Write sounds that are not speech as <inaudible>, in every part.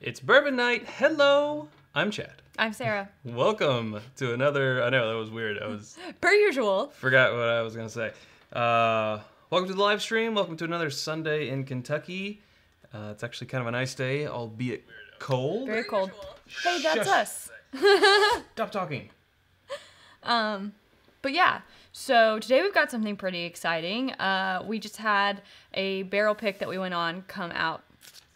It's Bourbon Night. Hello, I'm Chad. I'm Sarah. Welcome to another. I know that was weird. I was <laughs> Per usual. forgot what I was gonna say. Uh, welcome to the live stream. Welcome to another Sunday in Kentucky. Uh, it's actually kind of a nice day, albeit cold. Very cold. Hey, that's Shush. us. <laughs> Stop talking. Um, but yeah. So today we've got something pretty exciting. Uh, we just had a barrel pick that we went on come out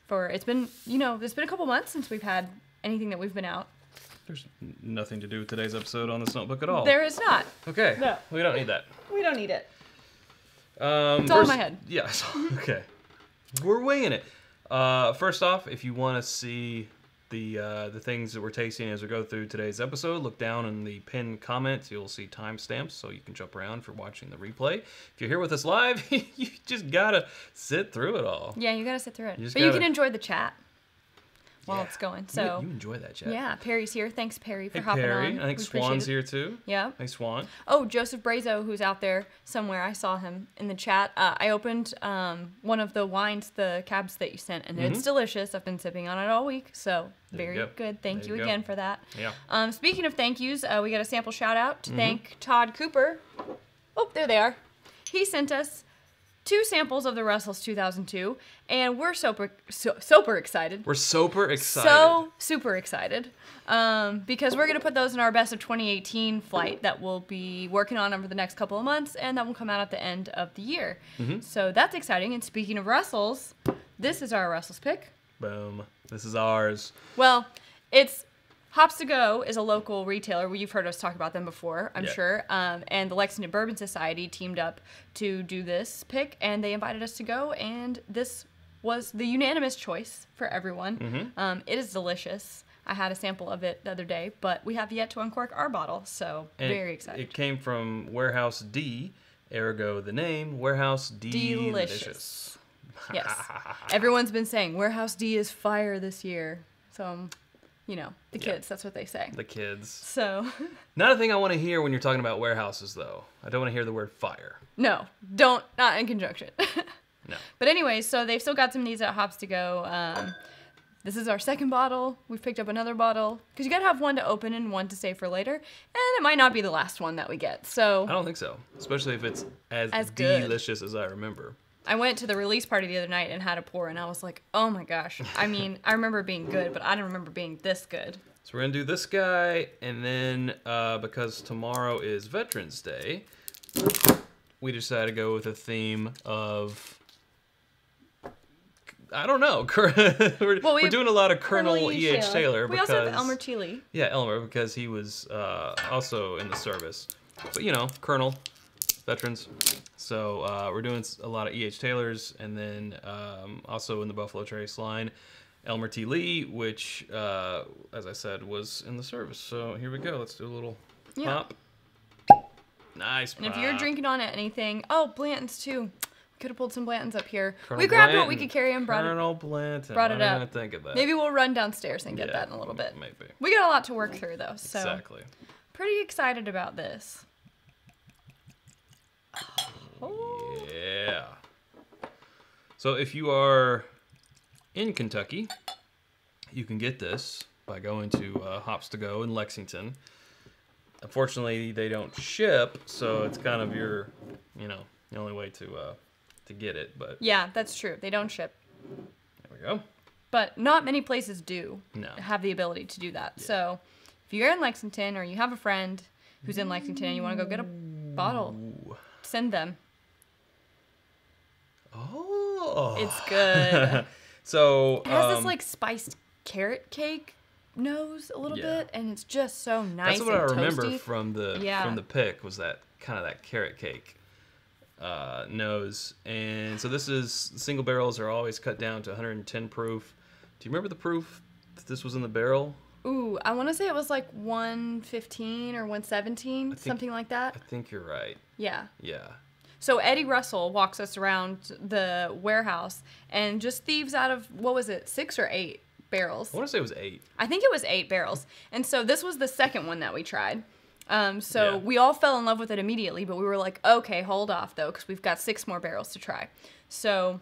for. It's been you know it's been a couple months since we've had anything that we've been out. There's nothing to do with today's episode on this notebook at all. There is not. Okay. No. We don't need that. We don't need it. Um, It's all in my head. <laughs> Yes. okay. We're winging it. Uh, first off, if you want to see the uh, the things that we're tasting as we go through today's episode, look down in the pinned comments. You'll see timestamps, so you can jump around for watching the replay. If you're here with us live, <laughs> you just gotta sit through it all. Yeah, you gotta sit through it. You but you gotta- can enjoy the chat while Yeah. it's going. So you, enjoy that chat. yeah, Perry's here. Thanks, Perry, for Hey hopping Perry, on. I think We Swan's here too. Yeah. Hey Swan. Oh, Joseph Brazo, who's out there somewhere. I saw him in the chat. Uh, I opened um, one of the wines, the cabs that you sent, and it's delicious. I've been sipping on it all week, so Mm-hmm. There very go. good. Thank There you you go. again for that. Yeah. Um, speaking of thank yous, uh, we got a sample shout out Mm-hmm. to thank Todd Cooper. Oh, there they are. He sent us two samples of the Russells 2002, and we're super, so, super excited. We're super excited. So super excited um, because we're gonna put those in our best of 2018 flight that we'll be working on over the next couple of months, and that will come out at the end of the year. Mm-hmm. So that's exciting. And speaking of Russells, this is our Russells pick. Boom. This is ours. Well, it's Hops to Go is a local retailer. Well, you've heard us talk about them before, I'm Yeah. sure. Um, and the Lexington Bourbon Society teamed up to do this pick, and they invited us to go. And this was the unanimous choice for everyone. Mm-hmm. Um, it is delicious. I had a sample of it the other day, but we have yet to uncork our bottle, so And very it- excited. It came from Warehouse D, ergo the name Warehouse D. Delicious. yes, <laughs> everyone's been saying Warehouse D is fire this year. So, you know, the Yeah. kids, that's what they say. The kids. So. <laughs> Not a thing I want to hear when you're talking about warehouses, though. I don't want to hear the word fire. No, don't not in conjunction. <laughs> No. but anyways, so they've still got some of these at Hops to Go. Um, this is our second bottle. We've picked up another bottle because you gotta have one to open and one to save for later, and it might not be the last one that we get. So I don't think so. Especially if it's as, As delicious as I remember. I went to the release party the other night and had a pour, and I was like, oh my gosh. I mean, <laughs> I remember being good, but I didn't remember being this good. So we're gonna do this guy, and then uh, because tomorrow is Veterans Day, we decided to go with a theme of. I don't know. <laughs> we're, Well, we we're doing a lot of Colonel, E. H. Taylor. We because, also have Elmer T. Lee. Yeah, Elmer, because he was uh, also in the service. But you know, Colonel, veterans. So uh, we're doing a lot of E.H. Taylors, and then um, also in the Buffalo Trace line, Elmer T. Lee, which, uh, as I said, was in the service. So here we go. Let's do a little Yeah. pop. Nice. And if you're drinking on it, anything, oh, Blanton's too. We could have pulled some Blantons up here. Colonel we grabbed what we could carry and brought it. Colonel Blanton. brought it didn't up. I think of that. Maybe we'll run downstairs and get Yeah, that in a little bit. Maybe. We got a lot to work through though, so Exactly. pretty excited about this. Yeah. So if you are in Kentucky, you can get this by going to uh, Hops to Go in Lexington. Unfortunately, they don't ship, so it's kind of your, you know, the only way to uh, to get it. But Yeah, that's true. They don't ship, there we go. but not many places do No. have the ability to do that. So if you're in Lexington or you have a friend who's in Lexington and you want to go get a bottle, send them. Oh. It's good. <laughs> so It has um, this like spiced carrot cake nose a little Yeah. bit, and it's just so nice. That's what I remember toasty. from the Yeah. from the pick was that kind of that carrot cake uh, nose. And so this is single barrels are always cut down to 110 proof. Do you remember the proof that this was in the barrel? Ooh, I want to say it was like 115 or 117, think- something like that. I think you're right. Yeah. Yeah. So Eddie Russell walks us around the warehouse and just thieves out of what was it, six or eight barrels? I want to say it was eight. I think it was eight barrels. And so this was the second one that we tried. Um, so Yeah. we all fell in love with it immediately, but we were like, okay, hold off though, because we've got six more barrels to try. So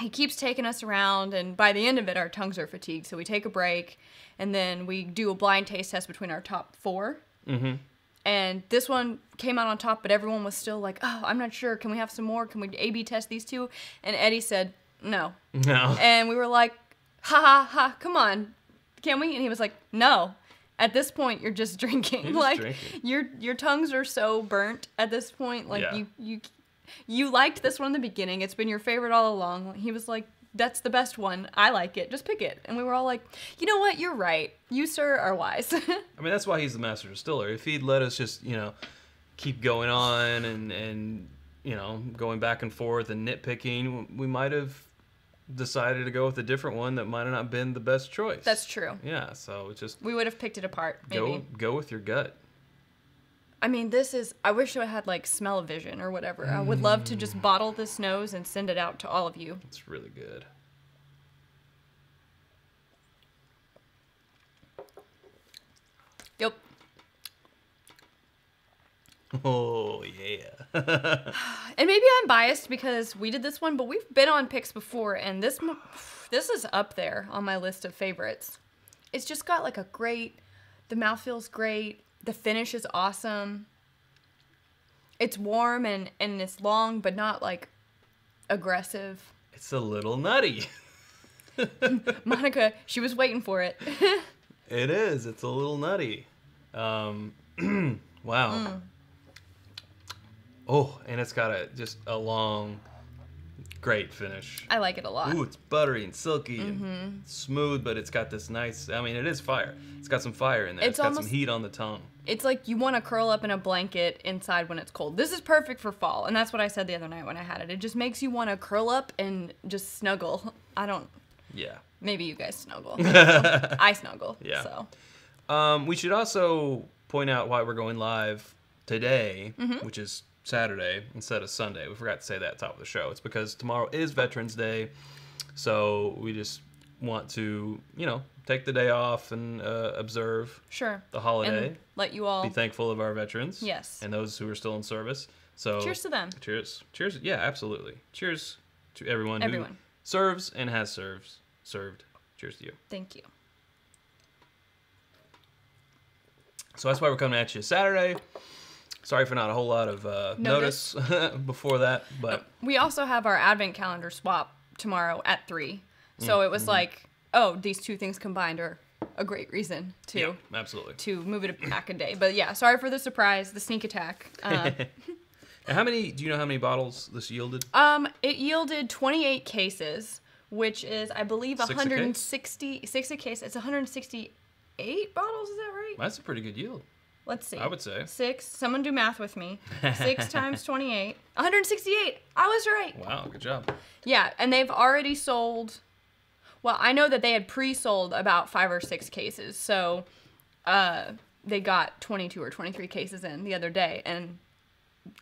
he keeps taking us around, and by the end of it, our tongues are fatigued. So we take a break, and then we do a blind taste test between our top 4 Mm-hmm. And this one came out on top, but everyone was still like, "Oh, I'm not sure. Can we have some more? Can we A/B test these two? And Eddie said, "No." No. And we were like, "Ha ha ha! Come on, can we?" And he was like, "No." At this point, you're just <laughs> drinking. You're just like drinking. your your tongues are so burnt at this point. Like Yeah. you you you liked this one in the beginning. It's been your favorite all along. He was like, "That's the best one. I like it. Just pick it." And we were all like, "You know what? You're right. You sir are wise." <laughs> I mean, that's why he's the master distiller. If he'd let us just, you know, keep going on and and you know going back and forth and nitpicking, we might have decided to go with a different one that might have not been the best choice. That's true. Yeah. So it's just We would have picked it apart. Maybe. go go with your gut. I mean, this is. I wish I had like smell vision or whatever. I would love to just mm. bottle this nose and send it out to all of you. It's really good. Yep. <laughs> Oh yeah. <laughs> And maybe I'm biased because we did this one, but we've been on picks before, and this this is up there on my list of favorites. It's just got like a great. The mouth feels great. The finish is awesome. It's warm and and it's long, but not like aggressive. it's a little nutty. <laughs> Monica, she was waiting for it. <laughs> It is. It's a little nutty. Um, <clears throat> wow. Mm. Oh, and it's got a just a long, great finish. I like it a lot. Ooh, it's buttery and silky Mm-hmm. and smooth, but it's got this nice. I mean, it is fire. It's got some fire in there. It's it's got almost- some heat on the tongue. It's like you want to curl up in a blanket inside when it's cold. This is perfect for fall, and that's what I said the other night when I had it. It just makes you want to curl up and just snuggle. I don't. Yeah. Maybe you guys snuggle. <laughs> I snuggle. Yeah. So Um, we should also point out why we're going live today, Mm-hmm. which is Saturday instead of Sunday. We forgot to say that at the top of the show. It's because tomorrow is Veterans Day, so we just want to, you know, take the day off and uh, observe sure. the holiday. And let you all. Be thankful of our veterans. Yes. And those who are still in service. So Cheers to them. Cheers. Cheers. Yeah, absolutely. Cheers to everyone, Everyone. who serves and has served. Served. Cheers to you. Thank you. So that's why we're coming at you Saturday. Sorry for not a whole lot of uh, notice, Notice. <laughs> before that, but We also have our advent calendar swap tomorrow at three. Mm, So it was mm-hmm. like, oh, these two things combined are a great reason to yeah, absolutely. to move it back a day. But yeah, sorry for the surprise, the sneak attack. <laughs> Uh, how many? Do you know how many bottles this yielded? Um, it yielded 28 cases, which is, I believe, Six a 160 six a case. It's 168 bottles. Is that right? That's a pretty good yield, Let's see. I would say. Six. Someone do math with me. Six <laughs> times 28. 168. I was right. Wow, good job. Yeah, and they've already sold. Well, I know that they had pre-sold about five or six cases, so uh, they got 22 or 23 cases in the other day, and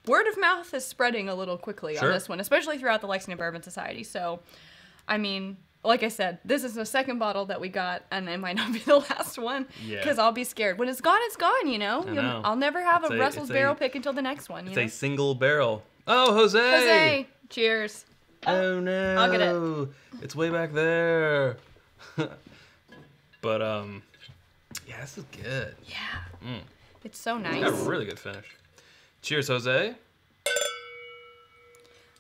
word of mouth is spreading a little quickly Sure. on this one, especially throughout the Lexington Bourbon Society. So, I mean, like I said, this is the second bottle that we got, and it might not be <laughs> the last one Yeah. because I'll be scared. When it's gone, it's gone. You know, know. I'll never have It's a a- Russell's it's a- barrel pick until the next one. You It's know? a single barrel. Oh, Jose! Jose, cheers. Oh no! I'll get it. It's way back there. <laughs> but um, yeah, this is good. Yeah. It's so nice. Got a really good finish. Cheers, Jose.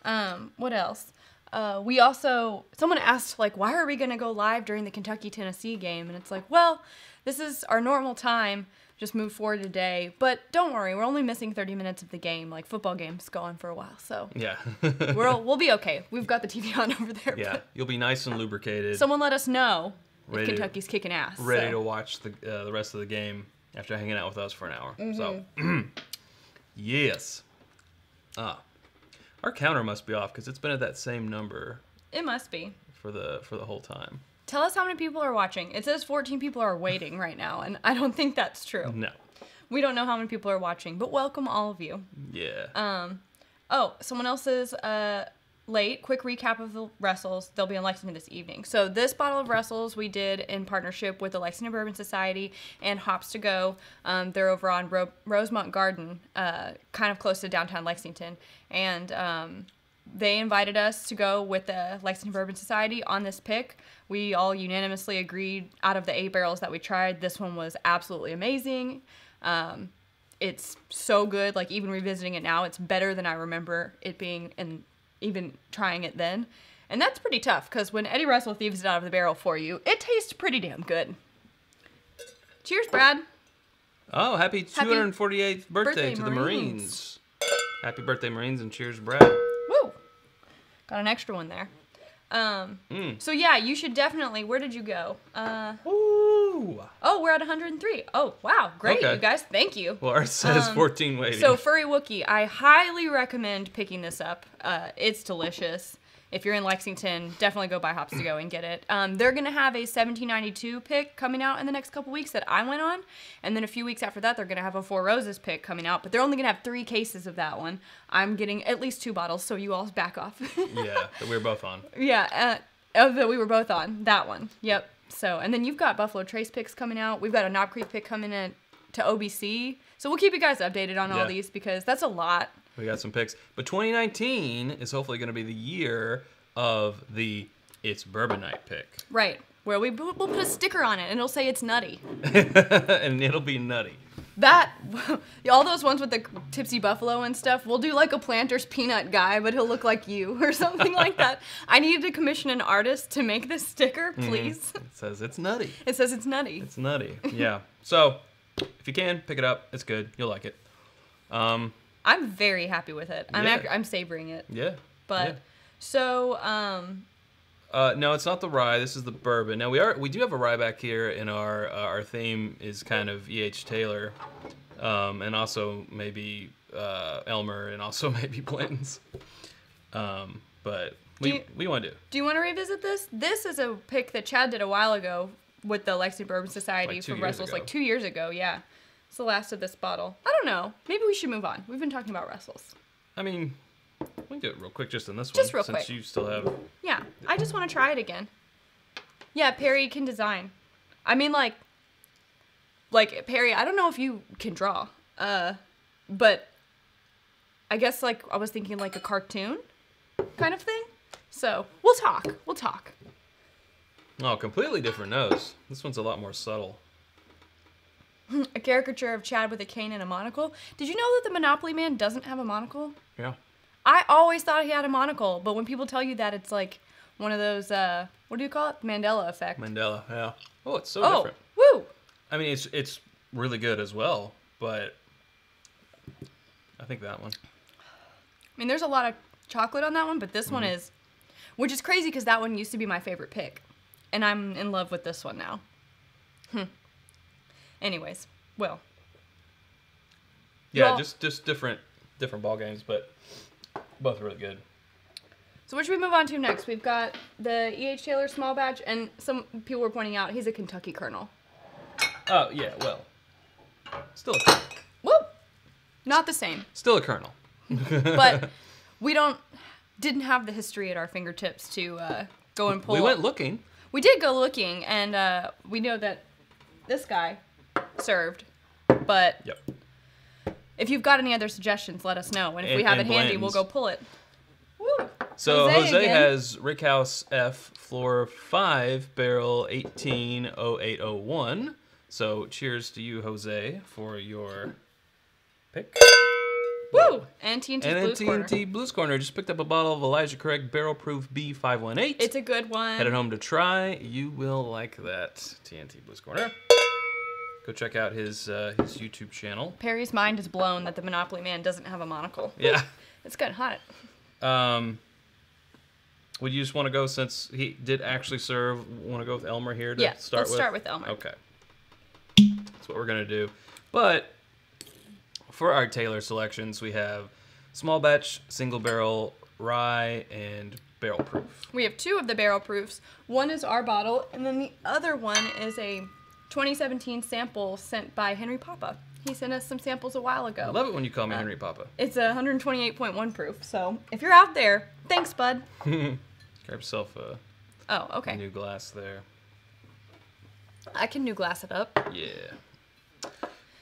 Um, what else? Uh, we also someone asked like, why are we gonna go live during the Kentucky Tennessee game? And it's like, well, this is our normal time. Just move forward a day, but don't worry, we're only missing 30 minutes of the game. Like football games go on for a while, so Yeah. <laughs> we're <laughs> we'll be okay. We've got the TV <laughs> on over there. yeah, you'll be nice and lubricated, Someone let us know Ready if to- Kentucky's kicking ass. ready so. to watch the uh, the rest of the game after hanging out with us for an hour. So, Mm-hmm. <clears throat> yes. Ah, our counter must be off because it's been at that same number It must be. for the for the whole time. Tell us how many people are watching. It says 14 people are waiting right now, and I don't think that's true. No. We don't know how many people are watching, but welcome all of you. Yeah. Um, oh, someone else is uh, late. Quick recap of the Russells. They'll be in Lexington this evening. So this bottle of Russells we did in partnership with the Lexington Bourbon Society and Hops to Go. Um, they're over on Ro- Rosemont Garden, uh, kind of close to downtown Lexington, and um, they invited us to go with the Lexington Bourbon Society on this pick. We all unanimously agreed out of the eight barrels that we tried, this one was absolutely amazing. Um, it's so good. Like even revisiting it now, it's better than I remember it being, and even trying it then. And that's pretty tough because when Eddie Russell thieves it out of the barrel for you, it tastes pretty damn good. Cheers, Brad. Oh, happy 248th birthday, birthday, to the Marines. Marines. Happy birthday, Marines, and cheers, Brad. Woo! Got an extra one there. Um, Mm. so yeah, you should definitely. Where did you go? Uh, Ooh. oh, we're at 103. Oh, wow, great, Okay. you guys. Thank you. Well, ours says Um, 14 waiting. So Furry Wookie, I highly recommend picking this up. Uh, it's delicious. If you're in Lexington, definitely go buy Hops to Go and get it. Um, they're gonna have a 1792 pick coming out in the next couple weeks that I went on, and then a few weeks after that, they're gonna have a Four Roses pick coming out. But they're only gonna have three cases of that one. I'm getting at least two bottles, so you all back off. <laughs> yeah, that we were both on. yeah, uh, of that we were both on that one. Yep. So and then you've got Buffalo Trace picks coming out. We've got a Knob Creek pick coming in to OBC. So we'll keep you guys updated on all these because that's a lot. We got some picks. But 2019 is hopefully going to be the year of the It's Bourbon Night pick. Right. Where we we'll put a sticker on it and it'll say it's nutty. <laughs> and it'll be nutty. That <laughs> all those ones with the tipsy buffalo and stuff. We'll do like a planter's peanut guy, but he'll look like you <laughs> or something like that. I need to commission an artist to make this sticker, mm-hmm. please. It says it's nutty. It says it's nutty. It's nutty. Yeah. So if you can, pick it up. It's good. You'll like it. Um, I'm very happy with it. I'm Yeah. ac- I'm savoring it. yeah. But yeah. so um Uh, no, it's not the rye. This is the bourbon. Now we are we do have a rye back here, and our uh, our theme is kind of E. H. Taylor, um, and also maybe uh, Elmer, and also <laughs> maybe Blanton's. Um, but we you- we want to do Do you want to revisit this? This is a pick that Chad did a while ago with the Lexington Bourbon Society Like from Russell's, ago. like two years ago. Yeah, it's the last of this bottle. I don't know. Maybe we should move on. We've been talking about Russell's. I mean, we can do it real quick just in this Just one, real since quick. you still have. Yeah, I just want to try it again. Yeah, Perry can design. I mean, like, like Perry. I don't know if you can draw, uh, but I guess like I was thinking like a cartoon kind of thing. So we'll talk. We'll talk. Oh, completely different nose. This one's a lot more subtle. <laughs> A caricature of Chad with a cane and a monocle. Did you know that the Monopoly Man doesn't have a monocle? Yeah. I always thought he had a monocle, but when people tell you that, it's like one of those, uh, what do you call it? Mandela effect. Mandela. Yeah. Oh, it's so oh, different. woo! I mean, it's it's really good as well, but I think that one. I mean, there's a lot of chocolate on that one, but this one Mm-hmm. is, which is crazy because that one used to be my favorite pick, and I'm in love with this one now. Hmm. Anyways, well, Yeah, Well- just just different different ball games, but both really good. so what should we move on to next? We've got the E.H. Taylor small batch, and some people were pointing out he's a Kentucky Colonel. Oh yeah, well, still a colonel. Woo! Not the same, still a colonel. <laughs> but we don't didn't have the history at our fingertips to uh, go and pull. We went looking. We did go looking, and uh, we know that this guy served. But Yep. if you've got any other suggestions, let us know. And if we have and it handy, we'll go pull it. Woo! So Jose Jose, has Rickhouse F floor five barrel eighteen oh eight oh one. So cheers to you, Jose, for your pick. Woo! And TNT And Blues Corner. TNT Blues Corner just picked up a bottle of Elijah Craig Barrel Proof B518. It's a good one. Headed home to try. You will like that TNT Blues Corner. Go check out his uh, his YouTube channel. Perry's mind is blown that the Monopoly Man doesn't have a monocle. Yeah. <laughs> It's getting hot. Um, would you just want to go since he did actually serve? Want to go with Elmer here to Yeah, start let's with? start with Elmer. Okay. That's what we're gonna do. But for our Taylor selections, we have small batch, single barrel, rye, and barrel proof. We have two of the barrel proofs. One is our bottle, and then the other one is a 2017 sample sent by Henry Papa. He sent us some samples a while ago. I love it when you call me Uh, Henry Papa. It's a 128.1 proof. So if you're out there, thanks, bud. <laughs> Grab yourself a Oh, okay. new glass there. I can new glass it up. Yeah.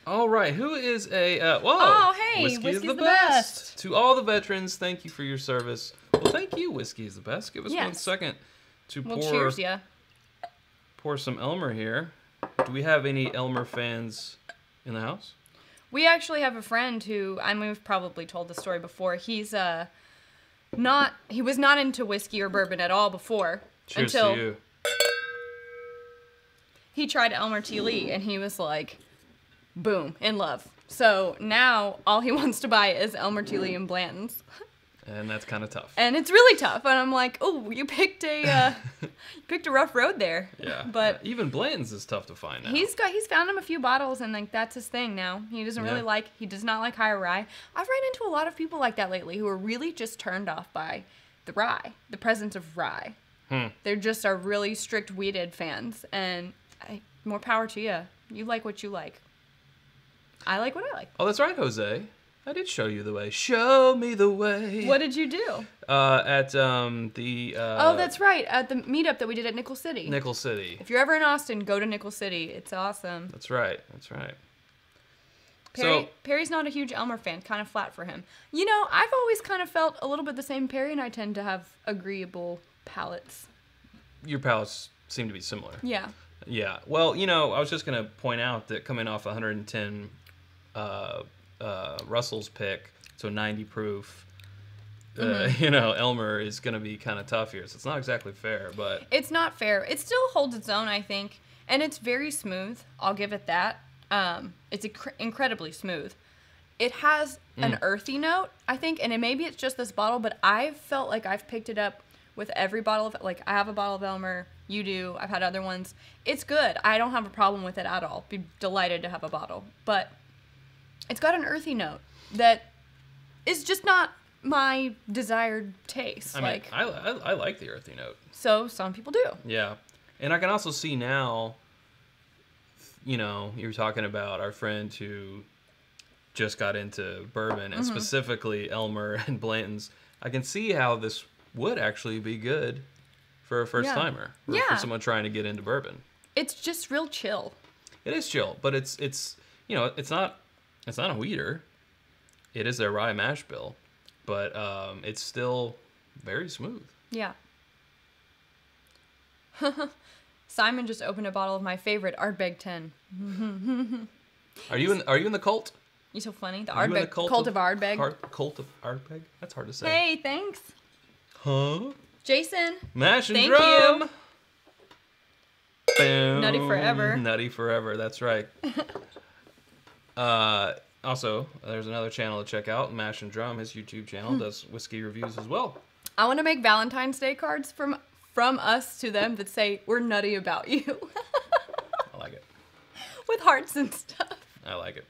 All right. Who is a? Uh, whoa. Oh, hey, Whiskey is whiskey's the, the best. best. To all the veterans, thank you for your service. Well, thank you. Whiskey is the best. Give us one Yes. second to Well, pour cheers, ya. pour some Elmer here. Do we have any Elmer fans in the house? We actually have a friend who I mean we've probably told the story before. He's uh not he was not into whiskey or bourbon at all before Cheers until to you. he tried Elmer T. Lee and he was like, boom, in love. So now all he <laughs> wants to buy is Elmer T. Lee and Blanton's. And that's kind of tough. And it's really tough. And I'm like, oh, you picked a uh, <laughs> you picked a rough road there. yeah. But even Blanton's is tough to find now. he's got he's found him a few bottles and like that's his thing now. He doesn't really Yeah. like he does not like high rye. I've ran into a lot of people like that lately who are really just turned off by the rye, the presence of rye. Hmm. They're just are really strict wheated fans, and I, more power to you. You like what you like. I like what I like. Oh, that's right, Jose. I did show you the way. Show me the way. What did you do? Uh, at um the uh, oh, that's right, at the meetup that we did at Nickel City. Nickel City. if you're ever in Austin, go to Nickel City. It's awesome. That's right. That's right. Perry, So- Perry's not a huge Elmer fan, kind of flat for him. You know, I've always kind of felt a little bit the same. Perry and I tend to have agreeable palates. Your palates seem to be similar. Yeah. Yeah. Well, you know, I was just gonna point out that coming off 110 uh, uh, Russell's pick, so 90 proof. Uh, Mm-hmm. <laughs> You know, Elmer is gonna be kind of tough here, so it's not exactly fair, but It's not fair. It still holds its own, I think, and it's very smooth. I'll give it that. Um, it's inc- incredibly smooth. It has an earthy note, I think, and it, maybe it's just this bottle, but I've felt like I've picked it up with every bottle of like I have a bottle of Elmer. You do. I've had other ones. It's good. I don't have a problem with it at all. Be delighted to have a bottle, but it's got an earthy note that is just not my desired taste. I mean, like I, I, I like the earthy note. so, some people do. Yeah, and I can also see now. You know, you were talking about our friend who just got into bourbon, and mm-hmm. specifically Elmer <laughs> and Blanton's. I can see how this would actually be good for a first timer, or Yeah. for someone trying to get into bourbon. It's just real chill. It is chill, but it's it's you know it's not it's not a wheater. It is a rye mash bill, but um, it's still very smooth. Yeah. <laughs> Simon just opened a bottle of my favorite Ardbeg 10. <laughs> Are you in Are you in the cult? You're so funny. The you the Ardbeg cult, of Ardbeg. Har- cult of Ardbeg. That's hard to say. Hey, thanks. Huh? Jason. Mash and Thank drum. you. Boom. Nutty forever. Nutty forever. That's right. <laughs> uh, also, there's another channel to check out. Mash and Drum. His YouTube channel Hmm. does whiskey reviews as well. I want to make Valentine's Day cards from from us to them that say we're nutty about you <laughs> I like it. with hearts and stuff. I like it.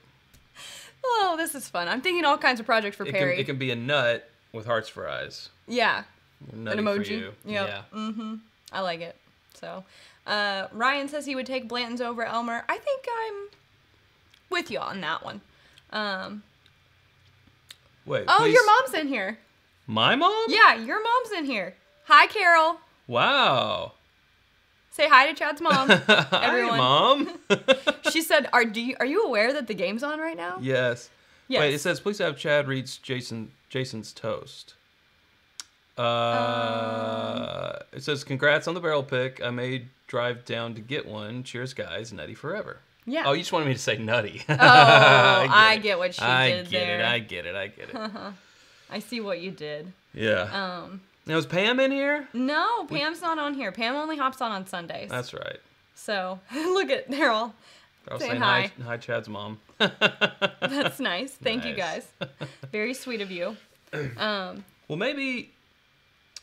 Oh, this is fun. I'm thinking all kinds of projects for It can, Perry. it can be a nut with hearts for eyes. yeah, Nutty emoji. For you. Yep. Yeah. I like it. So, uh, Ryan says he would take Blanton's over Elmer. I think I'm with y'all on that one. Um, Wait. oh, please- your mom's in here. My mom? Yeah, your mom's in here. Hi, Carol. Wow. Say hi to Chad's mom. <laughs> Hi, Everyone. mom. <laughs> she said, "Are do you, are you aware that the game's on right now?" yes. Yes. Wait, it says please have Chad reads Jason Jason's toast. Uh, it says congrats on the barrel pick. I may drive down to get one. Cheers, guys. Nutty forever. Yeah. Oh, you just wanted me to say nutty. <laughs> Oh, I get what she I did get there. it. I get it. I get it. <laughs> I see what you did. yeah. Um, now is Pam in here? no, Pam's not on here. Pam only hops on on Sundays. That's right. so <laughs> look at they're all. I was Saying saying hi. hi. Hi, Chad's mom. That's nice. Thank you guys. Very sweet of you. <clears throat> Um, Well, maybe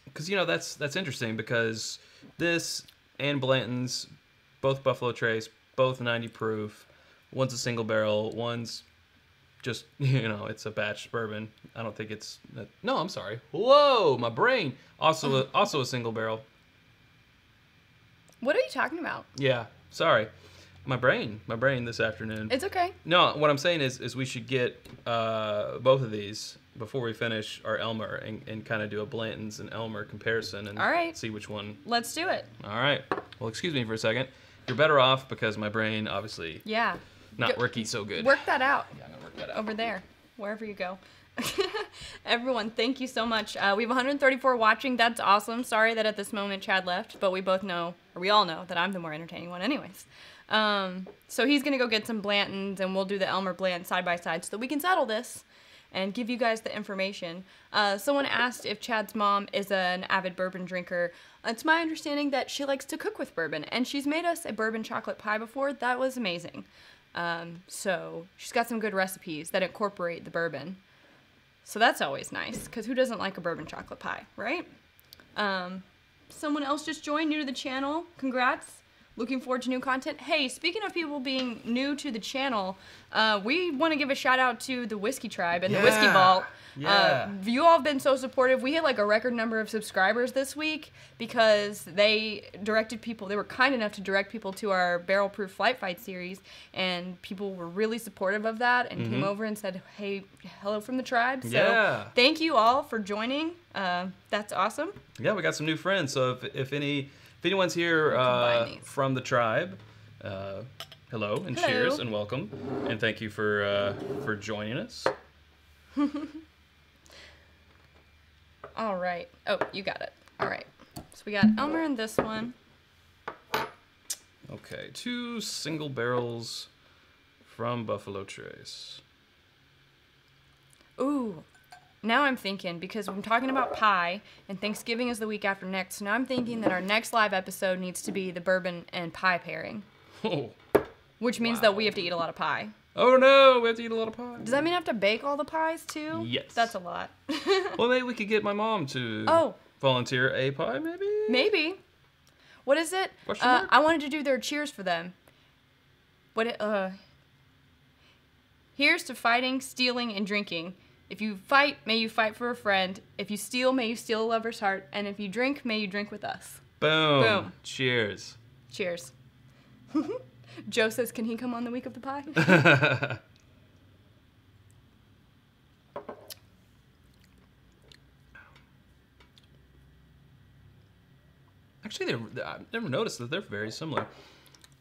because you know that's that's interesting because this and Blanton's, both Buffalo Trace, both 90 proof. One's a single barrel. One's just <laughs> you know it's a batch bourbon. I don't think it's no. I'm sorry. Whoa, my brain. Also a, <laughs> also a single barrel. what are you talking about? Yeah, sorry. My brain, my brain this afternoon. It's okay. No, what I'm saying is, is we should get uh, both of these before we finish our Elmer and, and kind of do a Blanton's and Elmer comparison and All right. see which one. Let's do it. All right. Well, excuse me for a second. You're better off because my brain obviously Yeah. not Go- working so good. Work that out Yeah, I'm gonna work that out. over there, wherever you go. <laughs> Everyone, thank you so much. Uh, we have 134 watching. That's awesome. Sorry that at this moment Chad left, but we both know, or we all know, that I'm the more entertaining one, anyways. Um, so he's gonna go get some Blantons, and we'll do the Elmer Bland side by side so that we can settle this and give you guys the information. Uh, someone asked if Chad's mom is an avid bourbon drinker. It's my understanding that she likes to cook with bourbon, and she's made us a bourbon chocolate pie before. That was amazing. Um, so she's got some good recipes that incorporate the bourbon. So that's always nice, because who doesn't like a bourbon chocolate pie, right? Um, someone else just joined, new to the channel. Congrats. Looking forward to new content. Hey, speaking of people being new to the channel, uh, we want to give a shout out to the Whiskey Tribe and the Whiskey Vault. Yeah. Uh, you all have been so supportive. We hit like a record number of subscribers this week because they directed people, they were kind enough to direct people to our Barrel Proof Flight Fight series, and people were really supportive of that and came over and said, hey, hello from the tribe. So Yeah. thank you all for joining. Uh, that's awesome. Yeah, we got some new friends. So if, if any if anyone's here uh, from the tribe, uh, hello and Hello. cheers and welcome and thank you for uh, for joining us. <laughs> All right. Oh, you got it. All right. So we got Elmer in this one. Okay, two single barrels from Buffalo Trace. Ooh. Now I'm thinking because I'm talking about pie and Thanksgiving is the week after next. So now I'm thinking that our next live episode needs to be the bourbon and pie pairing, Oh, which means that we have to eat a lot of pie. oh no, we have to eat a lot of pie. Does that mean I have to bake all the pies too? Yes. That's a lot. <laughs> Well, maybe we could get my mom to Oh. volunteer a pie, maybe. Maybe. What is it? Uh. I wanted to do their cheers for them. What? It, uh. Here's to fighting, stealing, and drinking. If you fight, may you fight for a friend. If you steal, may you steal a lover's heart. And if you drink, may you drink with us. Boom. Boom. Cheers. Cheers. <laughs> Joe says, "Can he come on the week of the pie?" <laughs> Actually, they're, I've never noticed that they're very similar.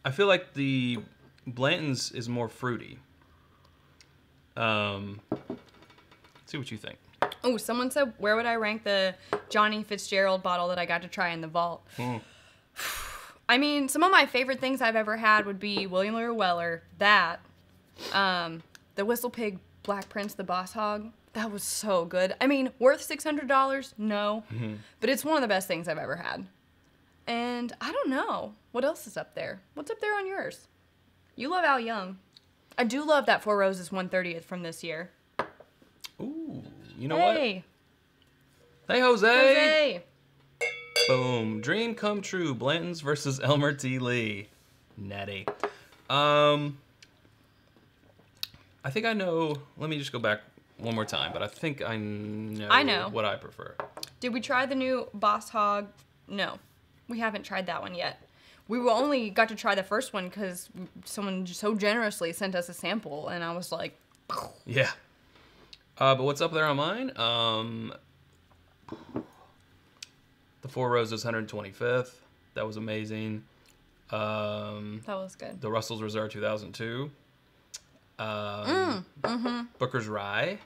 I feel like the Blanton's is more fruity. Um, see what you think. oh, someone said, "Where would I rank the Johnny Fitzgerald bottle that I got to try in the vault?" Hmm. <sighs> I mean, some of my favorite things I've ever had would be William Larue Weller, that, um, the Whistle Pig Black Prince, the Boss Hog. That was so good. I mean, worth six hundred dollars? No, Mm-hmm. but it's one of the best things I've ever had. And I don't know what else is up there. What's up there on yours? You love Al Young. I do love that Four Roses 130th from this year. Ooh, you know what? hey, Hey, Jose. Jose. Boom. Dream come true. Blanton's versus Elmer T. Lee. Natty. Um, I think I know. Let me just go back one more time, but I think I know. I know. what I prefer. Did we try the new Boss Hog? No, we haven't tried that one yet. We only got to try the first one because someone so generously sent us a sample, and I was like, Yeah. Uh, but what's up there on mine? Um, the Four Roses 125th. That was amazing. Um, that was good. the Russell's Reserve 2002. Um, Mm, mm-hmm. Booker's Rye.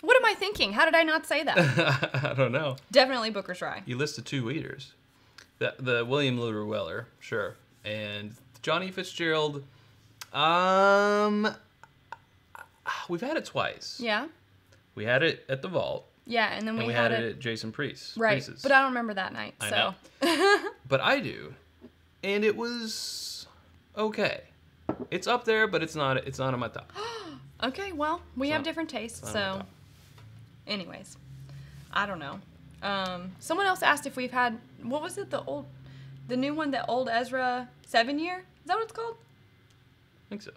What am I thinking? How did I not say that? <laughs> I don't know. Definitely Booker's Rye. You listed two wheaters. The the William Larue Weller, sure, and Johnny Fitzgerald. Um, we've had it twice. Yeah, We had it at the vault, yeah, and then and we, we had, had it. at Jason Priest. right, Priest's. but I don't remember that night. I so know. <laughs> But I do, and it was okay. It's up there, but it's not. It's not on my top. <gasps> okay, well, we It's have not- different tastes. It's not on my So, anyways, I don't know. Um, someone else asked if we've had what was it the old, the new one that old Ezra seven year is that what it's called? I think so.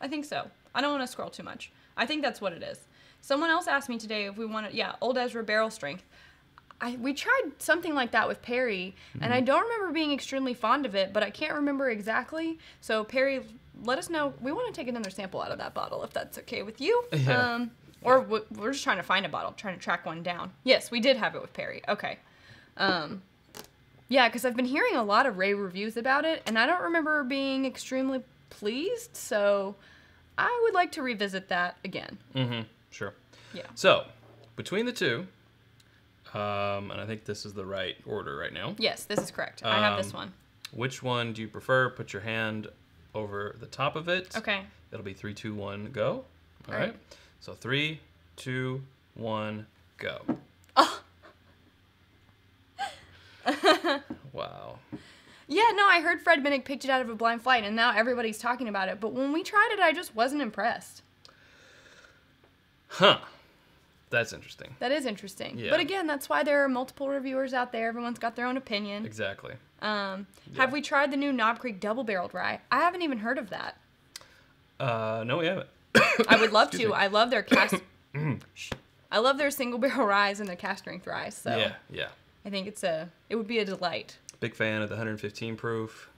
I think so. I don't want to scroll too much. I think that's what it is. Someone else asked me today if we wanted, yeah, Old Ezra barrel strength. I we tried something like that with Perry, and I don't remember being extremely fond of it, but I can't remember exactly. So Perry, let us know. We want to take another sample out of that bottle if that's okay with you. Yeah. Um, or w- we're just trying to find a bottle, trying to track one down. Yes, we did have it with Perry. Okay. Um, yeah, because I've been hearing a lot of rave reviews about it, and I don't remember being extremely pleased. So I would like to revisit that again. Mm-hmm. Sure. Yeah. So, between the two, um, and I think this is the right order right now. Yes, this is correct. I have this Um, one. Which one do you prefer? Put your hand over the top of it. Okay. It'll be three, two, one, go. All All right. right. So three, two, one, go. Oh. <laughs> wow. Yeah, no, I heard Fred Minnick picked it out of a blind flight, and now everybody's talking about it. But when we tried it, I just wasn't impressed. Huh. That's interesting. That is interesting. Yeah. But again, that's why there are multiple reviewers out there. Everyone's got their own opinion. Exactly. Um, Yeah. Have we tried the new Knob Creek Double Barreled Rye? I haven't even heard of that. Uh, no, we haven't. I would love Excuse to. me. I love their cast. <coughs> I love their single barrel ryes <laughs> and their cast strength ryes. So Yeah, yeah. I think it's a it would be a delight. Big fan of the 115 proof,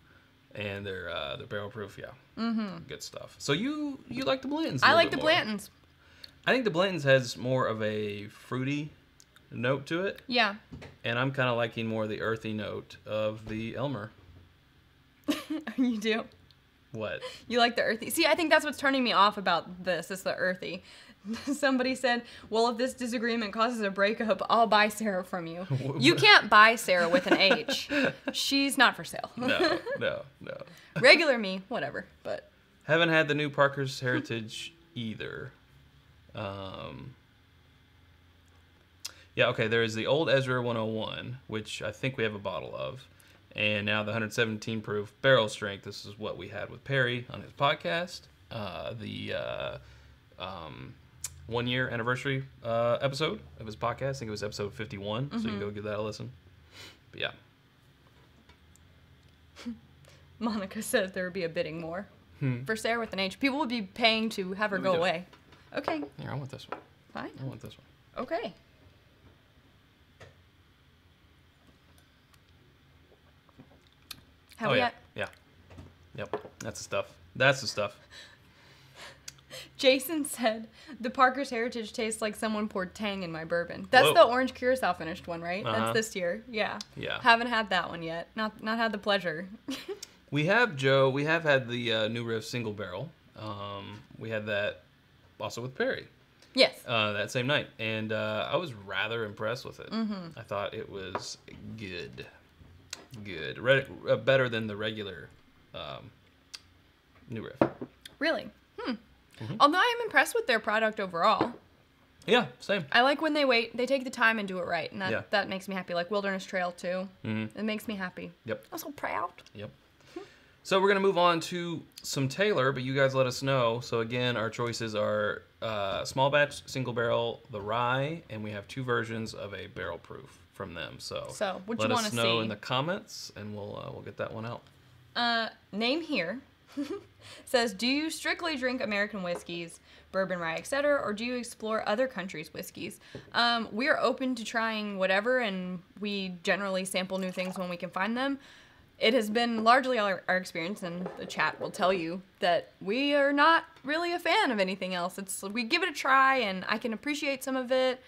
and their uh, their barrel proof. Yeah. Mm-hmm. Good stuff. So you you like the Blantons? I like the more. Blantons. I think the Blantons has more of a fruity note to it, Yeah. and I'm kind of liking more the earthy note of the Elmer. <laughs> you do. What? You like the earthy. See, I think that's what's turning me off about this. Is the earthy. <laughs> Somebody said, "Well, if this disagreement causes a breakup, I'll buy Sarah from you." <laughs> You can't buy Sarah with an H. <laughs> She's not for sale. No, no, no. Regular me, whatever. But Haven't had the new Parker's Heritage either. Um, yeah, okay, there is the old Ezra 101, which I think we have a bottle of. And now the 117 proof barrel strength. This is what we had with Perry on his podcast. Uh, the uh, um, one year anniversary uh, episode of his podcast. I think it was episode 51. So you can go give that a listen. But yeah. <laughs> Monica said there would be a bidding war Hmm. for Sarah with an H. People would be paying to have her go do it. away. Okay, Here, I want this one. fine. I want this one. Okay. Have oh, we yeah. got Yeah. Yep. That's the stuff. That's the stuff. Jason said the Parker's Heritage tastes like someone poured Tang in my bourbon. That's Whoa. the orange curacao finished one, right? Uh-huh. That's this year. Yeah. Yeah. Haven't had that one yet. Not not had the pleasure. <laughs> We have Joe. We have had the uh, New Riff single barrel. Um, we had that also with Perry yes. uh, that same night, and uh, I was rather impressed with it. Mm-hmm. I thought it was good, good, Re- uh, better than the regular um, New Riff. Really. Hmm. Mm-hmm. Although I am impressed with their product overall. Yeah, same. I like when they wait. They take the time and do it right, and that Yeah. that makes me happy. Like Wilderness Trail too. Mm-hmm. It makes me happy. Yep. I'm so proud. Yep. So we're gonna move on to some Taylor, but you guys let us know. So again, our choices are uh, small batch, single barrel, the rye, and we have two versions of a barrel proof from them. So, So, what you let us wanna know see? in the comments, and we'll uh, we'll get that one out. Uh, name here <laughs> says, do you strictly drink American whiskeys, bourbon, rye, etc., or do you explore other countries' whiskeys? Um, we are open to trying whatever, and we generally sample new things when we can find them. It has been largely our, our experience, and the chat will tell you that we are not really a fan of anything else. It's we give it a try, and I can appreciate some of it,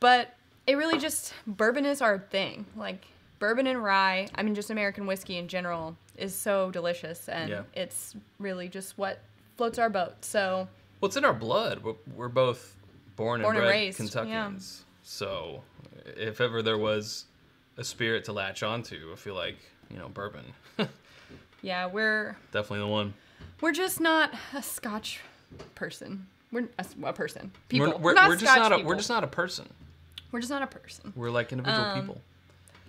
but it really just bourbon is our thing. Like bourbon and rye, I mean just American whiskey in general is so delicious and Yeah. it's really just what floats our boat. So Well, it's in our blood. We're, we're both born, Born and and raised, yeah. Kentuckians. So if ever there was a spirit to latch onto, I feel like you know bourbon, <laughs> yeah, we're definitely the one. we're just not a Scotch person. We're a, a person. People. We're, we're, not we're just Scotch not a, people. we're just not a person. We're just not a person. We're like individual Um, people.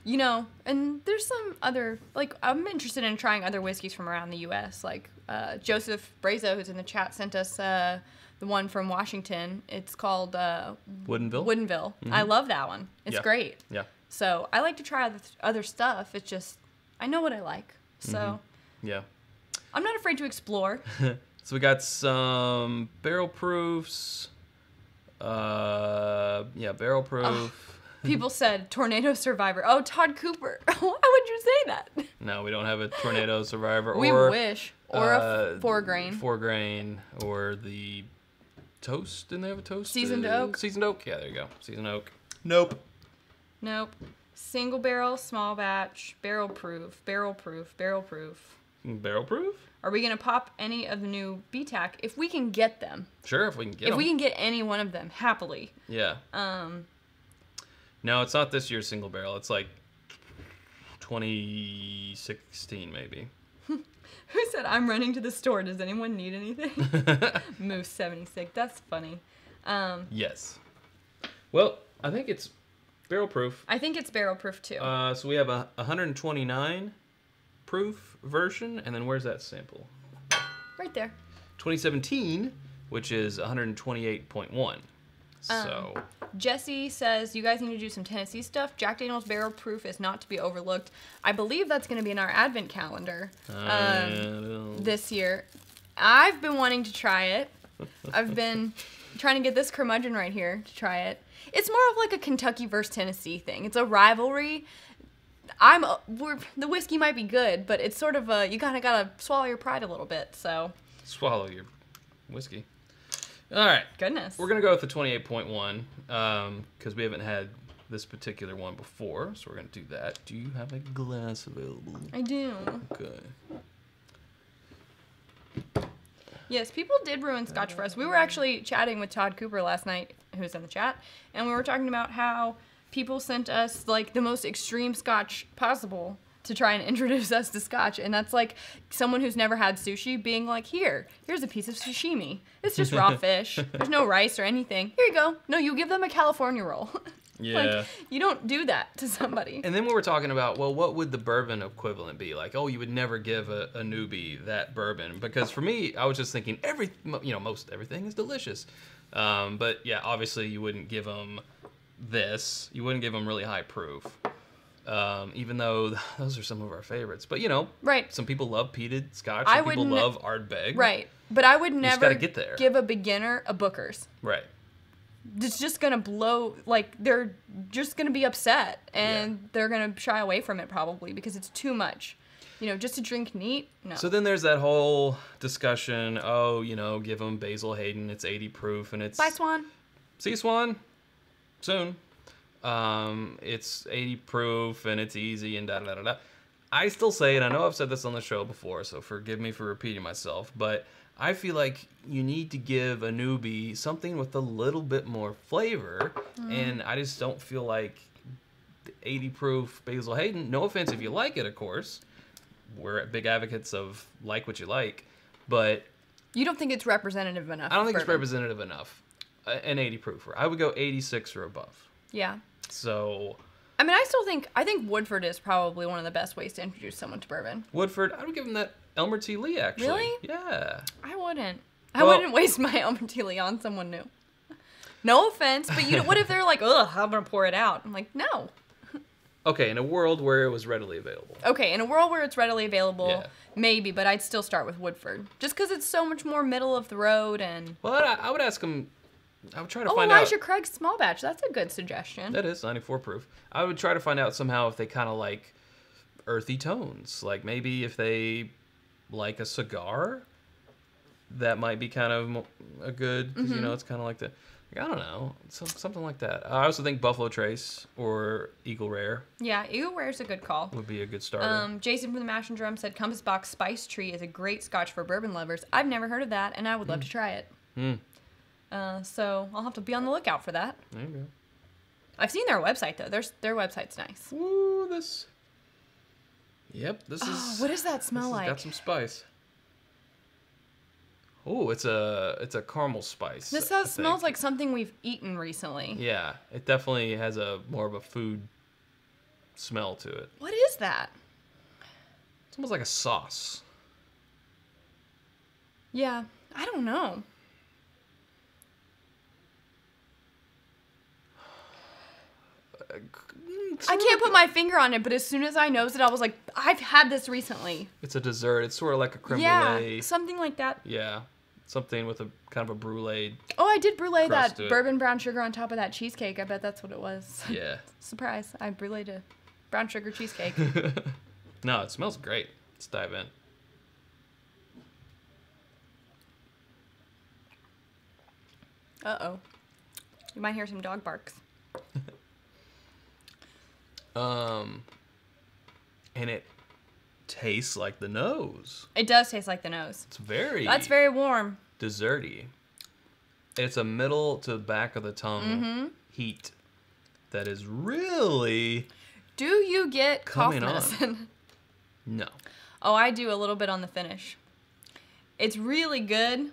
You know, and there's some other like I'm interested in trying other whiskeys from around the U.S. Like uh, Joseph Brazo, who's in the chat, sent us uh, the one from Washington. It's called uh, Woodinville. Woodinville. I love that one. It's Yeah. great. Yeah. So I like to try other, other stuff. It's just I know what I like. So Mm-hmm. Yeah. I'm not afraid to explore. <laughs> So we got some barrel proofs. Uh, yeah, barrel proof. People said tornado survivor. Oh, Todd Cooper. <laughs> Why would you say that? No, we don't have a tornado survivor. we or, wish. Or a uh, f- four grain. Four grain or the toast. Didn't they have a toast? Seasoned Uh, oak? Seasoned oak. Yeah, there you go. Seasoned oak. Nope. Nope. Single barrel, small batch, barrel proof, barrel proof, barrel proof. Barrel proof? Are we gonna pop any of the new BTAC if we can get them? Sure, if we can get If we can get any one of them, happily. Yeah. Um, No, it's not this year's single barrel. It's like 2016 maybe. <laughs> who said I'm running to the store? Does anyone need anything? <laughs> Moose seventy six. That's funny. Um, yes. Well, I think it's barrel proof. I think it's barrel proof too. Uh, so we have a 129 proof version, and then where's that sample? right there. 2017, which is 128.1. Um, So Jesse says you guys need to do some Tennessee stuff. Jack Daniel's Barrel Proof is not to be overlooked. I believe that's going to be in our advent calendar um, uh, this year. I've been wanting to try it. I've been <laughs> trying to get this curmudgeon right here to try it. It's more of like a Kentucky versus Tennessee thing. It's a rivalry. I'm a, we're, the whiskey might be good, but it's sort of a you kind of gotta swallow your pride a little bit. So swallow your whiskey. All right. goodness, We're gonna go with the 28.1 because um, we haven't had this particular one before, so we're gonna do that. Do you have a glass available? I do. Okay. Yes, people did ruin Scotch for us. We were actually chatting with Todd Cooper last night, who's in the chat, and we were talking about how people sent us like the most extreme Scotch possible to try and <laughs> introduce us to Scotch, and that's like someone who's never had sushi being like, "Here, here's a piece of sashimi. It's just raw <laughs> fish. There's no rice or anything. Here you go. No, you give them a California roll. <laughs> Yeah. like you don't do that to somebody. And then we were talking about, well, what would the bourbon equivalent be? Like, oh, you would never give a, a newbie that bourbon because for me, I was just thinking every, you know, most everything is delicious. Um, but yeah, obviously you wouldn't give them this. You wouldn't give them really high proof. Um, even though <laughs> those are some of our favorites. But you know, Right. some people love peated scotch. I Some people would ne- love Ardbeg. Right. But I would never get there. give a beginner a Booker's. Right. it's just gonna blow like they're just gonna be upset and Yeah. they're gonna shy away from it probably because it's too much you know just to drink neat no So then there's that whole discussion. Oh, you know, give them Basil Hayden. It's 80 proof, and it's bye swan See you, Swan. Soon. Um, it's 80 proof and it's easy and da da da da. I still say, and I know I've said this on the show before, so forgive me for repeating myself, but I feel like you need to give a newbie something with a little bit more flavor, and I just don't feel like 80 proof Basil Hayden. No offense if you like it, of course. We're big advocates of like what you like, but you don't think it's representative enough I don't think it's representative enough. Uh, An 80 proofer. I would go 86 or above. Yeah So i mean i still think i think woodford is probably one of the best ways to introduce someone to bourbon Woodford, I would give him that Elmer T. Lee actually. Really? Yeah. i wouldn't i Well- wouldn't <laughs> waste my elmer T. Lee on someone new no offense but you know what if they're like ugh i'm gonna pour it out i'm like no Okay, in a world where it was readily available. Okay, in a world where it's readily available, Yeah. maybe, but I'd still start with Woodford. Just because it's so much more middle of the road and. Well, I, I would ask him. I would try to find out Oh, find Elijah out. Craig's small batch. That's a good suggestion. That is 94 proof. I would try to find out somehow if they kind of like earthy tones. Like maybe if they like a cigar, that might be kind of a good, because Mm-hmm. you know, it's kind of like the. I don't know, some, something like that. I also think Buffalo Trace or Eagle Rare Yeah, Eagle Rare is a good call. would be a good starter. Um, Jason from the Mash and Drum said Compass Box Spice Tree is a great scotch for bourbon lovers. I've never heard of that, and I would love to try it. Mm. Uh, so I'll have to be on the lookout for that. There you go. I've seen their website though. Their their website's nice. Ooh, this. Yep, this Oh, is. what does that smell like? Got some spice. Oh, it's a it's a caramel spice. This has, smells like something we've eaten recently. Yeah, it definitely has a more of a food smell to it. What is that? It's almost like a sauce. Yeah, I don't know. I can't put my finger on it, but as soon as I nosed it, I was like, I've had this recently. It's a dessert. It's sort of like a creme yeah, brulee. something like that. Yeah, something with a kind of a brulee. Oh, I did brulee that bourbon brown sugar on top of that cheesecake. I bet that's what it was. <laughs> Yeah. Surprise! I bruleed a brown sugar cheesecake. <laughs> no, it smells great. Let's dive in. Uh oh. You might hear some dog barks. <laughs> Um, and it tastes like the nose. It does taste like the nose. It's very That's very warm. desserty. It's a middle to back of the tongue Mm-hmm. heat that is really Do you get cough Coming on. <laughs> no. oh, I do a little bit on the finish. It's really good.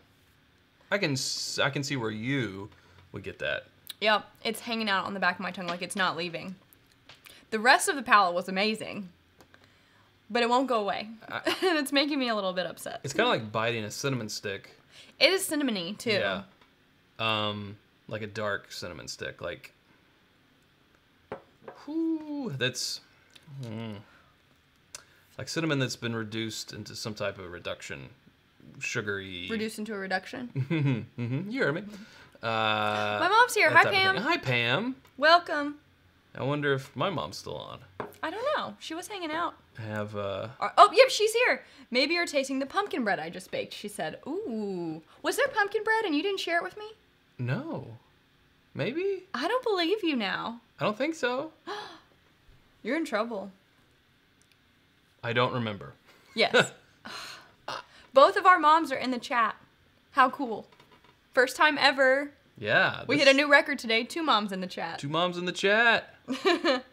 I can I can see where you would get that. Yep, it's hanging out on the back of my tongue like it's not leaving. The rest of the palette was amazing, but it won't go away. I- <laughs> and it's making me a little bit upset. It's kind of like biting a cinnamon stick. It is cinnamony too. Yeah. Um, like a dark cinnamon stick. Like, whew, that's mm, like cinnamon that's been reduced into some type of reduction, sugary. Reduced into a reduction. <laughs> mm-hmm. You heard me. Uh, My mom's here. Hi, Pam. Hi, Pam. Welcome. I wonder if my mom's still on. I don't know. She was hanging out. I have uh, Oh, yep, she's here. Maybe you're tasting the pumpkin bread I just baked. She said, Ooh. Was there pumpkin bread and you didn't share it with me? no, maybe I don't believe you now. I don't think so. <gasps> You're in trouble. I don't remember. Yes. <laughs> <sighs> Both of our moms are in the chat. How cool. First time ever. Yeah, We hit a new record today. Two moms in the chat. Two moms in the chat. <laughs>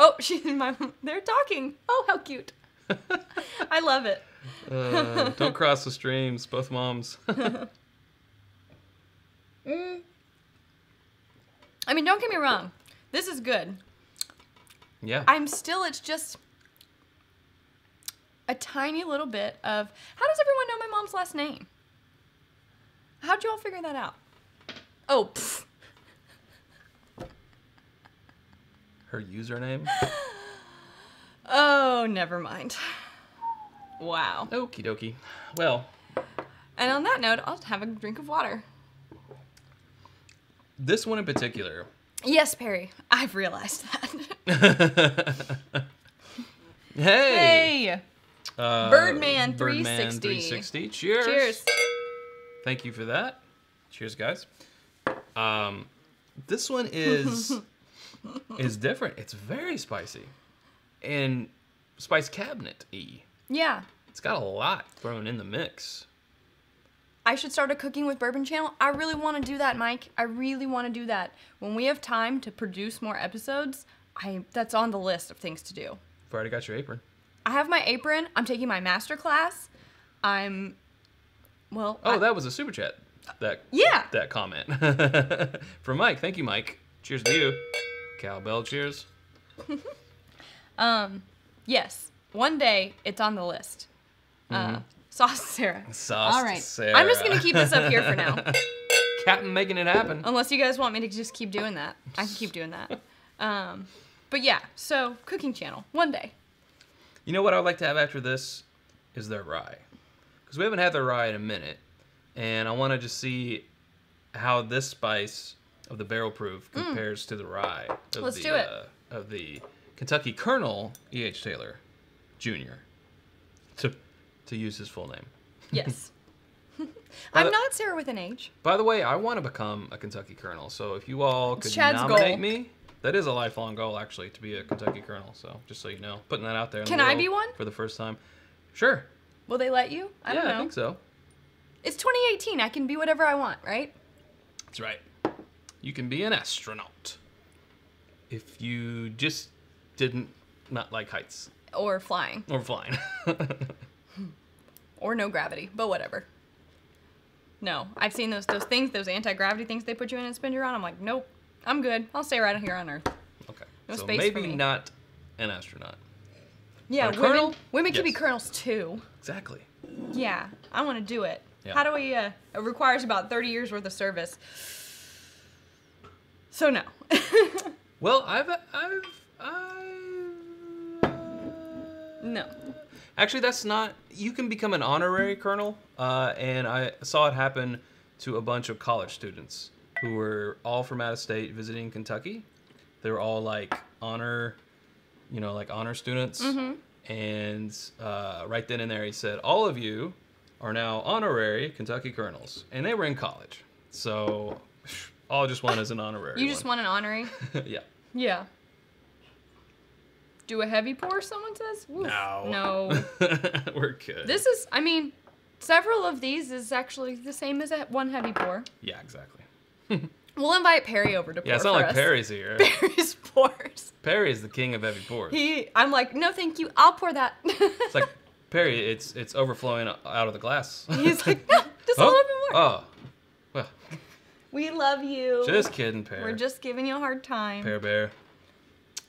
Oh, she's in my. They're talking. Oh, how cute. <laughs> I love it. Uh, don't cross the streams, both moms. <laughs> I mean, don't get me wrong. This is good. yeah. I'm still, it's just a tiny little bit of. How does everyone know my mom's last name? How'd you all figure that out? Oh, pff. Her username. oh, never mind. Wow. Okie dokie. Well, And on that note, I'll have a drink of water. this one in particular. Yes, Perry, I've realized that. <laughs> hey. hey! Uh, Birdman Birdman 360. 360. Cheers. Cheers. Thank you for that. Cheers, guys. Um, this one is <laughs> is different. It's very spicy, and spice cabinet e. Yeah. It's got a lot thrown in the mix. I should start a cooking with bourbon channel. I really want to do that, Mike. I really want to do that. When we have time to produce more episodes, I that's on the list of things to do. You've already got your apron. I have my apron. I'm taking my master class. I'm well, Oh, I- that was a super chat. That Yeah. That comment <laughs> from Mike. Thank you, Mike. Cheers to you. Cowbell. Cheers. <laughs> um yes. One day it's on the list. Uh sauce Sara. Sauce All right. Sara. I'm just going to keep this up here for now. <laughs> Captain making it happen. Unless you guys want me to just keep doing that. I can keep doing that. Um but yeah, so cooking channel one day. You know what I'd like to have after this is their rye, because we haven't had their rye in a minute, and I want to just see how this spice of the barrel proof compares to the rye of Mm. Let's the do it. Uh, of the Kentucky Colonel E. H. Taylor, Jr. To to use his full name. Yes. <laughs> <laughs> I'm not Sarah with an H. By the way, I want to become a Kentucky Colonel, so if you all could nominate goal. me. That is a lifelong goal, actually, to be a Kentucky Colonel. So, just so you know, putting that out there. in the Can I be one? for the first time? Sure. Will they let you? I yeah, don't know. I think so. It's 2018. I can be whatever I want, right? That's right. You can be an astronaut if you just didn't not like heights Or flying. or flying. <laughs> Or no gravity, but whatever. No, I've seen those those things, those anti gravity things they put you in and spin you around. I'm like, nope, I'm good. I'll stay right here on Earth. okay. No so space for maybe me. not an astronaut. Yeah, women, colonel? women can be colonels too. Exactly. Yeah, I want to do it. Yeah. How do we? Uh, it requires about 30 years worth of service. So no. <laughs> Well, I've I've I've no. Actually, that's not. You can become an honorary colonel, uh, and I saw it happen to a bunch of college students who were all from out of state visiting Kentucky. They were all like honor, you know, like honor students. And uh, right then and there, he said, "All of you are now honorary Kentucky colonels," and they were in college. So, <sighs> all just want is an honorary. You just one. want an honorary? <laughs> yeah. yeah. Do a heavy pour, someone says? Oof, No. No. <laughs> We're good. This is, I mean, several of these is actually the same as a one heavy pour. Yeah, exactly. <laughs> We'll invite Perry over to pour Yeah, it's for not like us. Perry's here. Perry's pours. Perry is the king of heavy pours. He, I'm like, no, thank you. I'll pour that. It's like Perry. It's it's overflowing out of the glass. <laughs> He's like, <laughs> no, just a oh, little bit more. oh, well, We love you. just kidding, Perry. We're just giving you a hard time. Pear Bear.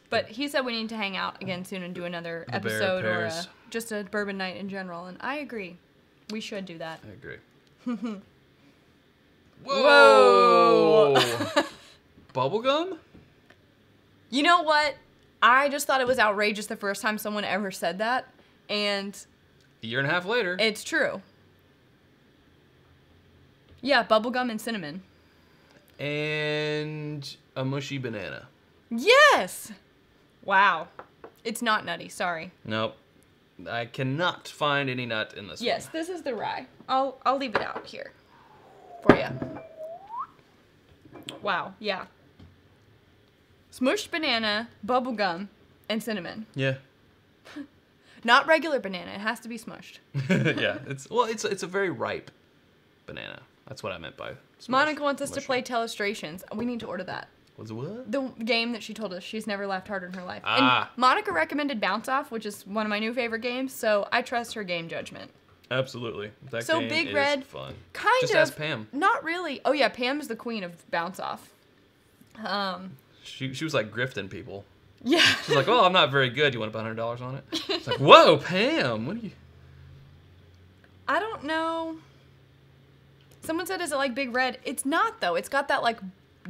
But he said we need to hang out again soon and do another The episode or a, uh, just a bourbon night in general. And I agree. We should do that. I agree. <laughs> Whoa. Whoa! Bubblegum? You know what? I just thought it was outrageous the first time someone ever said that. And A year and a half later. it's true. Yeah, bubblegum and cinnamon. and a mushy banana. Yes! Wow. It's not nutty, sorry. Nope. I cannot find any nut in this Yes, one. this is the rye. I'll I'll leave it out here for you. Wow, yeah. Smushed banana, bubblegum, and cinnamon. Yeah. <laughs> Not regular banana. It has to be smushed. <laughs> yeah. It's well, it's it's a very ripe banana. That's what I meant by. smush- Monica wants us to play Telestrations. We need to order that. Was what? The game that she told us she's never laughed harder in her life. Ah. And Monica recommended Bounce Off, which is one of my new favorite games, so I trust her game judgment. Absolutely. That So game Big is Red- fun. Kind Just of. ask Pam. Not really. Oh yeah, Pam's the queen of Bounce Off. Um, She she was like grifting people. Yeah. She's like, "Oh, I'm not very good. You want to put hundred dollars on it?" It's like, "Whoa, Pam, what are you?" I don't know. Someone said, "Is it like Big Red?" It's not though. It's got that like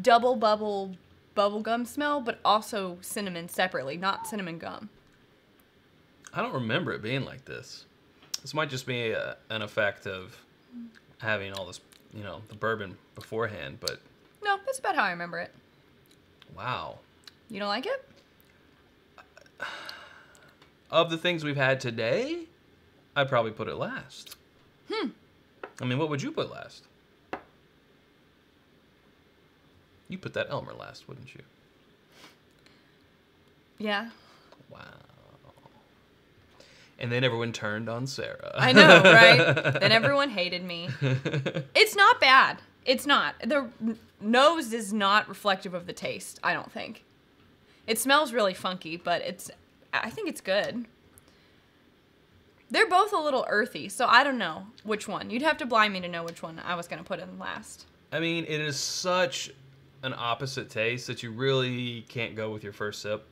double bubble bubble gum smell, but also cinnamon separately, not cinnamon gum. I don't remember it being like this. This might just be a, an effect of having all this, you know, the bourbon beforehand. But No, that's about how I remember it. wow, You don't like it? Of the things we've had today, I'd probably put it last. Hmm. I mean, what would you put last? You put that Elmer last, wouldn't you? Yeah. Wow. And then everyone turned on Sara. I know, right? <laughs> and everyone hated me. It's not bad. It's not. The nose is not reflective of the taste, I don't think. It smells really funky, but it's I think it's good. They're both a little earthy, so I don't know which one. You'd have to blind me to know which one I was going to put in last. I mean, it is such an opposite taste that you really can't go with your first sip.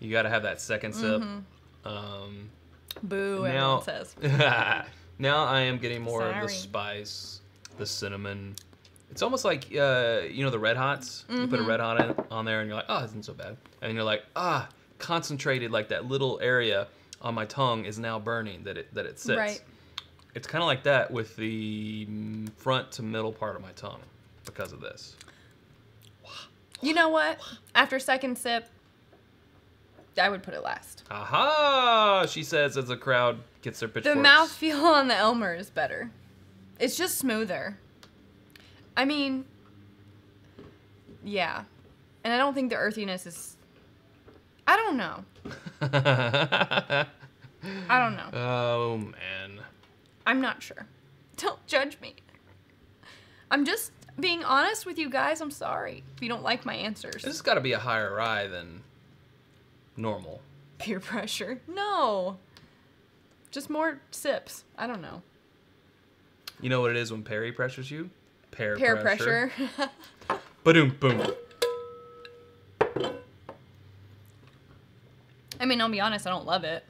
You got to have that second sip. Um, Boo, now, everyone says. <laughs> now I am getting more of the spice, the cinnamon. It's almost like uh, you know the red hots. You Mm-hmm. put a red hot in, on there, and you're like, oh, this isn't so bad. And then you're like, ah, concentrated like that little area on my tongue is now burning that it that it sits. Right. It's kind of like that with the front to middle part of my tongue because of this. You know what? After second sip, I would put it last. Aha! She says as the crowd gets their picture. The pitchforks. mouthfeel on the Elmer is better. It's just smoother. I mean, yeah. And I don't think the earthiness is. I don't know. I don't know. <laughs> oh man. I'm not sure. Don't judge me. I'm just being honest with you guys. I'm sorry if you don't like my answers. This has got to be a higher rye than normal. Peer pressure. No. Just more sips. I don't know. You know what it is when Perry pressures you? Pear, Peer pressure. <laughs> Boom, boom. I mean, I'll be honest, I don't love it.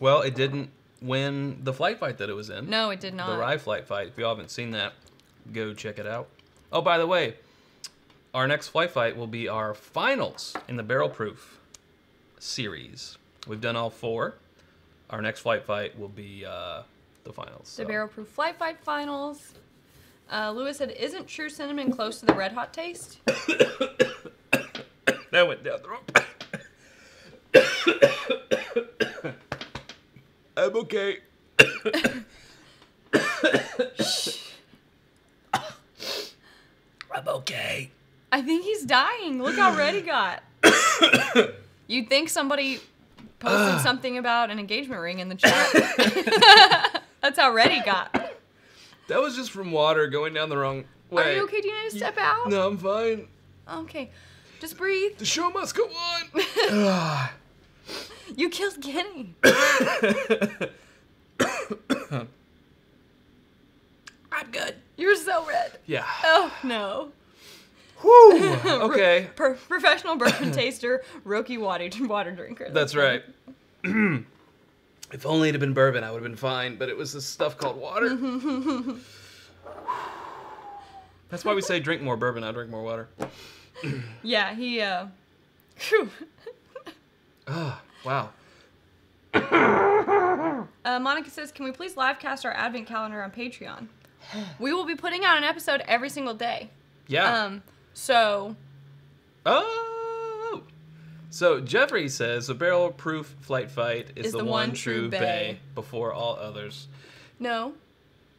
Well, it didn't win the flight fight that it was in. No, it did not. The rye flight fight. If y'all haven't seen that, go check it out. Oh, by the way, our next flight fight will be our finals in the barrel proof series. We've done all four. Our next flight fight will be uh, the finals. The so- Barrel Proof Flight Fight Finals. Uh, Lewis said, "Isn't true cinnamon close to the red hot taste?" <coughs> That went down the wrong. <coughs> I'm okay. <coughs> I'm okay. I think he's dying. Look how red he got. You'd think somebody posted something about an engagement ring in the chat. <laughs> That's how red he got. That was just from water going down the wrong way. Are you okay? Do you need to step out? No, I'm fine. Okay. Just breathe. The show must go on. <laughs> <sighs> You killed Kenny. <coughs> I'm good. You're so red. Yeah. Oh no. Whew. <laughs> Okay. Per- professional bourbon taster, rookie water water drinker. That's right. <laughs> if only it had been bourbon, I would have been fine, but it was this stuff called water. <laughs> That's why we say drink more bourbon, I drink more water. Yeah, he uh phew. <laughs> Ah, wow. Uh, Monica says, "Can we please live cast our advent calendar on Patreon? <sighs> We will be putting out an episode every single day. Yeah. Um, so oh. So Jeffrey says the barrel proof flight fight is, the, one, true bay. bay. before all others. no,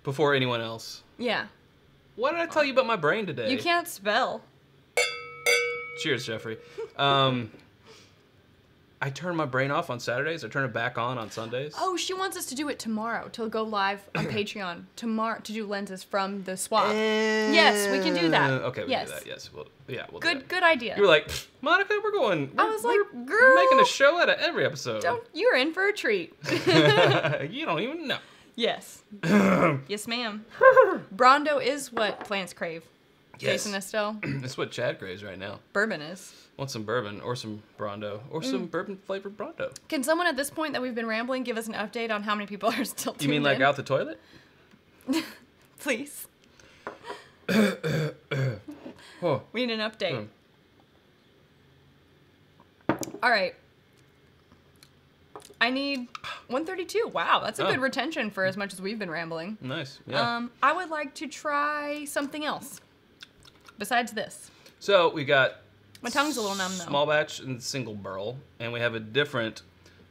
Before anyone else. yeah, What did I tell you about my brain today? you can't spell. Cheers, Jeffrey. Um, I turn my brain off on Saturdays. I turn it back on on Sundays. Oh, she wants us to do it tomorrow to go live on <clears throat> Patreon tomorrow to do lenses from the swap. Yes, we can do that. Uh, Okay, we Yes. can do that. Yes, we'll, yeah, we'll do Good, that. good idea. You were like, Monica, we're going. I we're- was like, girl we're "Girl, making a show out of every episode. Don't you're in for a treat. <laughs> you don't even know. yes, <clears throat> yes, ma'am. Brawndo is what plants crave. Yes. Jason Estelle, <clears throat> That's what Chad craves right now. bourbon is. Want some bourbon or some Brawndo or Mm. some bourbon flavored Brawndo. Can someone at this point that we've been rambling give us an update on how many people <laughs> are still You mean like in? out the toilet? <laughs> Please, <coughs> Oh, we need an update. Hmm. All right. I need 132. Wow, that's a Oh. good retention for as much as we've been rambling. nice. Yeah. Um, I would like to try something else besides this. so we got My tongue's a little numb though. small batch and single barrel, and we have a different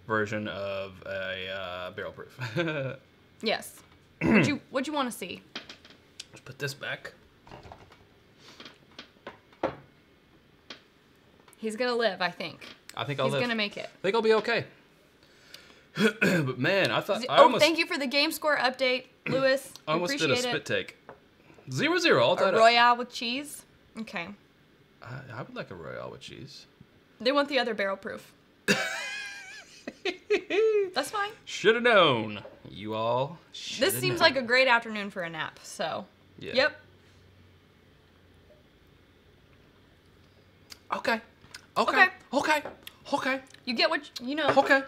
version of a uh, barrel proof. <laughs> Yes. Would you Would you want to see? Let's put this back. He's gonna live. I think. I think I'll He's live. gonna make it. I think I'll be okay. <clears throat> but man, I thought I oh, almost, thank you for the game score update, Lewis. <clears throat> I almost did Appreciate a spit it. take. Zero zero. All A. Royale with cheese. Okay. I, I would like a royale with cheese. They want the other barrel proof. <laughs> That's fine. Should have known. You all. This seems known. like a great afternoon for a nap. So. Yeah. Yep. Okay. Okay. Okay. Okay. Okay. You get what you know. Okay.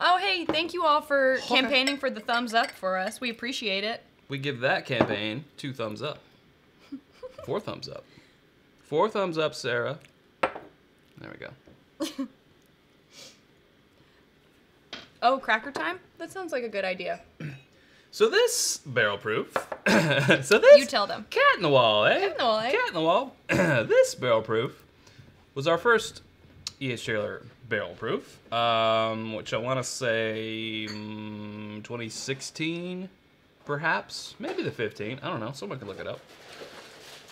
Oh, hey, thank you all for Okay. campaigning for the thumbs up for us. We appreciate it. We give that campaign two thumbs up. Four thumbs up. Four thumbs up, Sara. There we go. <laughs> Oh, cracker time? That sounds like a good idea. <clears throat> So this barrel proof. <laughs> so this You tell them. cat in the wall, eh? Cat in the wall, eh? Cat in the wall. <clears throat> this barrel proof was our first E.H. Taylor barrel proof, um, which I want to say mm, 2016, perhaps, maybe the 15. I don't know. Someone can look it up.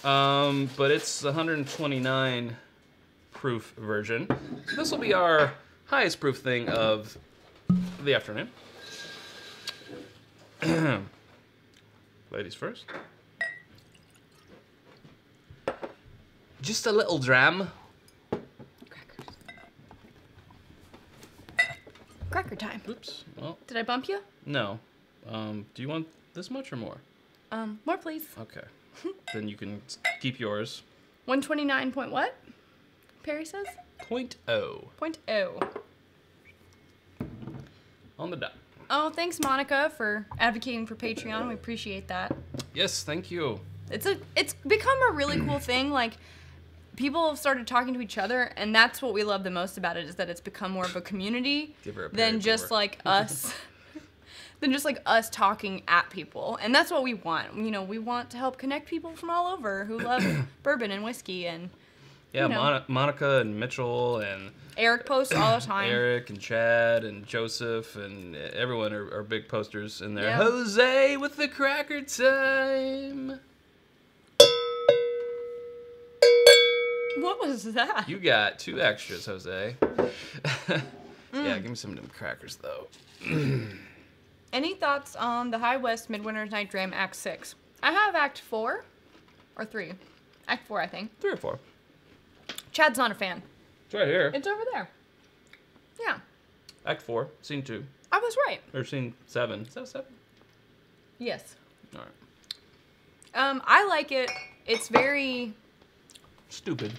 Um, but it's the 129 proof version. So this will be our highest proof thing of the afternoon. <clears throat> Ladies first. Just a little dram. Crackers. Cracker time. Oops. Well, Did I bump you? no. Um, do you want this much or more? Um, more please. Okay. <laughs> then you can keep yours. 129 point what? Perry says? Point O Point oh. on the dot. Oh, thanks Monica for advocating for Patreon. We appreciate that. Yes, thank you. It's a it's become a really cool <clears throat> thing like people have started talking to each other and that's what we love the most about it is that it's become more of a community than just like <laughs> us than just like us talking at people. And that's what we want. You know, we want to help connect people from all over who <coughs> love bourbon and whiskey and Yeah, You know. Mon- Monica and Mitchell and <coughs> Eric posts all the time. Eric and Chad and Joseph and everyone are, are big posters in there. Yeah. Jose with the cracker time. What was that? You got two extras, Jose. <laughs> Mm. yeah, give me some of them crackers though. <clears throat> Any thoughts on the High West Midwinter's Night Dram Act 6? I have Act 4 or 3. Act 4, I think. Three or four. Chad's not a fan. It's right here. It's over there. Yeah, Act four, scene two, I was right. or scene seven. Is that seven? Yes. All right. Um, I like it. It's very Stupid.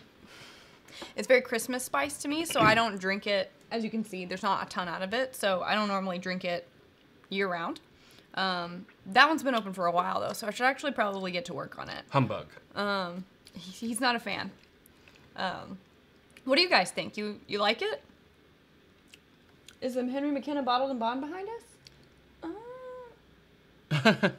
it's very Christmas spice to me, so I don't drink it. As you can see, there's not a ton out of it, so I don't normally drink it year round. Um, that one's been open for a while though, so I should actually probably get to work on it. Humbug. Um, he- he's not a fan. Um, what do you guys think? You you like it? Is the Henry McKenna bottled and bond behind us? Uh,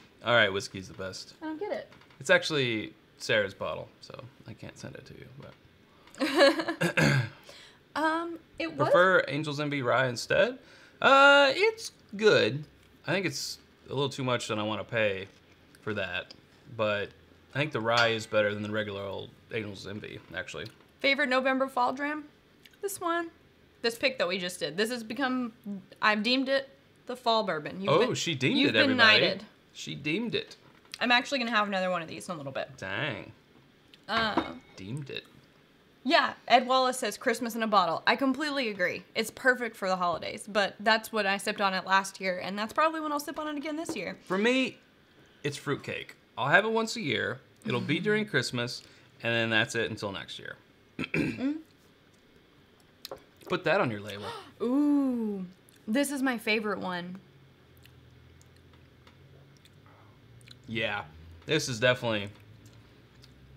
<laughs> All right, whiskey's the best. I don't get it. It's actually Sara's bottle, so I can't send it to you. But <laughs> Um, it was. prefer Angel's Envy rye instead. Uh, it's good. I think it's a little too much than I want to pay for that, but I think the rye is better than the regular old Angel's Envy. Actually, Favorite November fall dram? This one. This pick that we just did. This has become. I've deemed it the fall bourbon. You've oh, been- she deemed it. Everybody, knighted. she deemed it. I'm actually gonna have another one of these in a little bit. Dang, Uh, deemed it. Yeah, Ed Wallace says Christmas in a bottle. I completely agree. It's perfect for the holidays, but that's what I sipped on it last year, and that's probably when I'll sip on it again this year. For me, it's fruitcake. I'll have it once a year. It'll be during Christmas, and then that's it until next year. <clears throat> Put that on your label. <gasps> Ooh, this is my favorite one. Yeah, this is definitely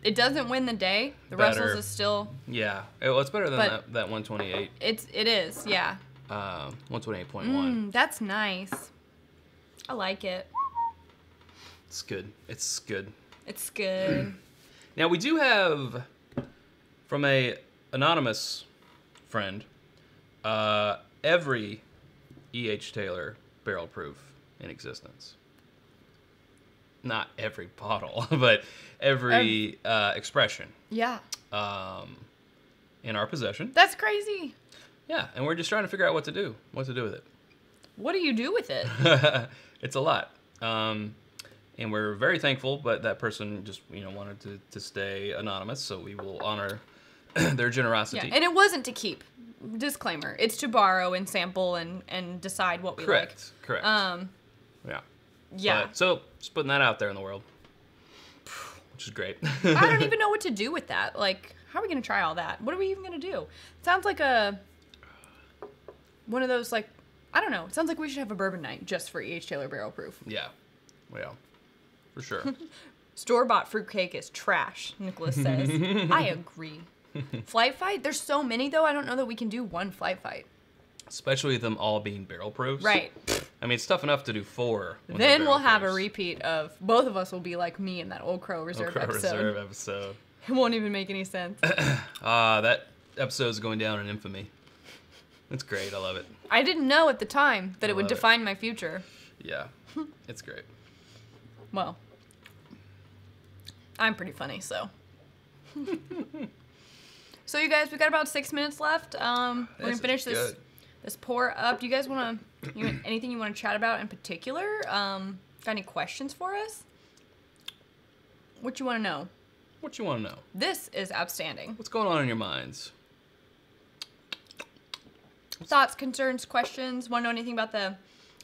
It doesn't win the day. The Better. Russell's is still. yeah. It- well, it's better than that, that 128, It's it is yeah. um, 128.1. Mm, that's nice. I like it. It's good. It's good. It's good. <clears throat> Now we do have from a anonymous friend uh, every E.H. Taylor barrel proof in existence. Not every bottle, <laughs> but every uh, expression yeah, um, in our possession. that's crazy. Yeah, and we're just trying to figure out what to do, what to do with it. What do you do with it? <laughs> it's a lot. Um, and we're very thankful, but that person just you know wanted to, to stay anonymous, so we will honor <clears throat> their generosity. Yeah, and it wasn't to keep. Disclaimer: It's to borrow and sample and and decide what we correct, correct. like. Um, yeah, yeah. But- so just putting that out there in the world, <sighs> which is great. I don't <laughs> even know what to do with that. Like, how are we gonna try all that? What are we even gonna do? It sounds like a one of those like I don't know. It sounds like we should have a bourbon night just for E.H. Taylor Barrel Proof. yeah, yeah, for sure. <laughs> Store bought fruitcake is trash, Nicholas says. <laughs> I agree. Flight fight? There's so many though, I don't know that we can do one flight fight. Especially them all being barrel proofs. Right. I mean, it's tough enough to do four. Then we'll have a repeat of both of us will be like me in that old Crow Reserve Crow episode. Reserve <laughs> episode. It won't even make any sense. <coughs> Ah, that episode's going down in infamy. It's great. I love it. I didn't know at the time that I it would it. define my future. Yeah, <laughs> it's great. Well, I'm pretty funny, so. <laughs> so you guys, we got about six minutes left. Um, we're gonna finish this good. This pour up. Do you guys want to? Anything you want to chat about in particular? Um, got any questions for us? What you want to know? What you want to know? This is outstanding. What's going on in your minds? Thoughts, concerns, questions? Want to know anything about the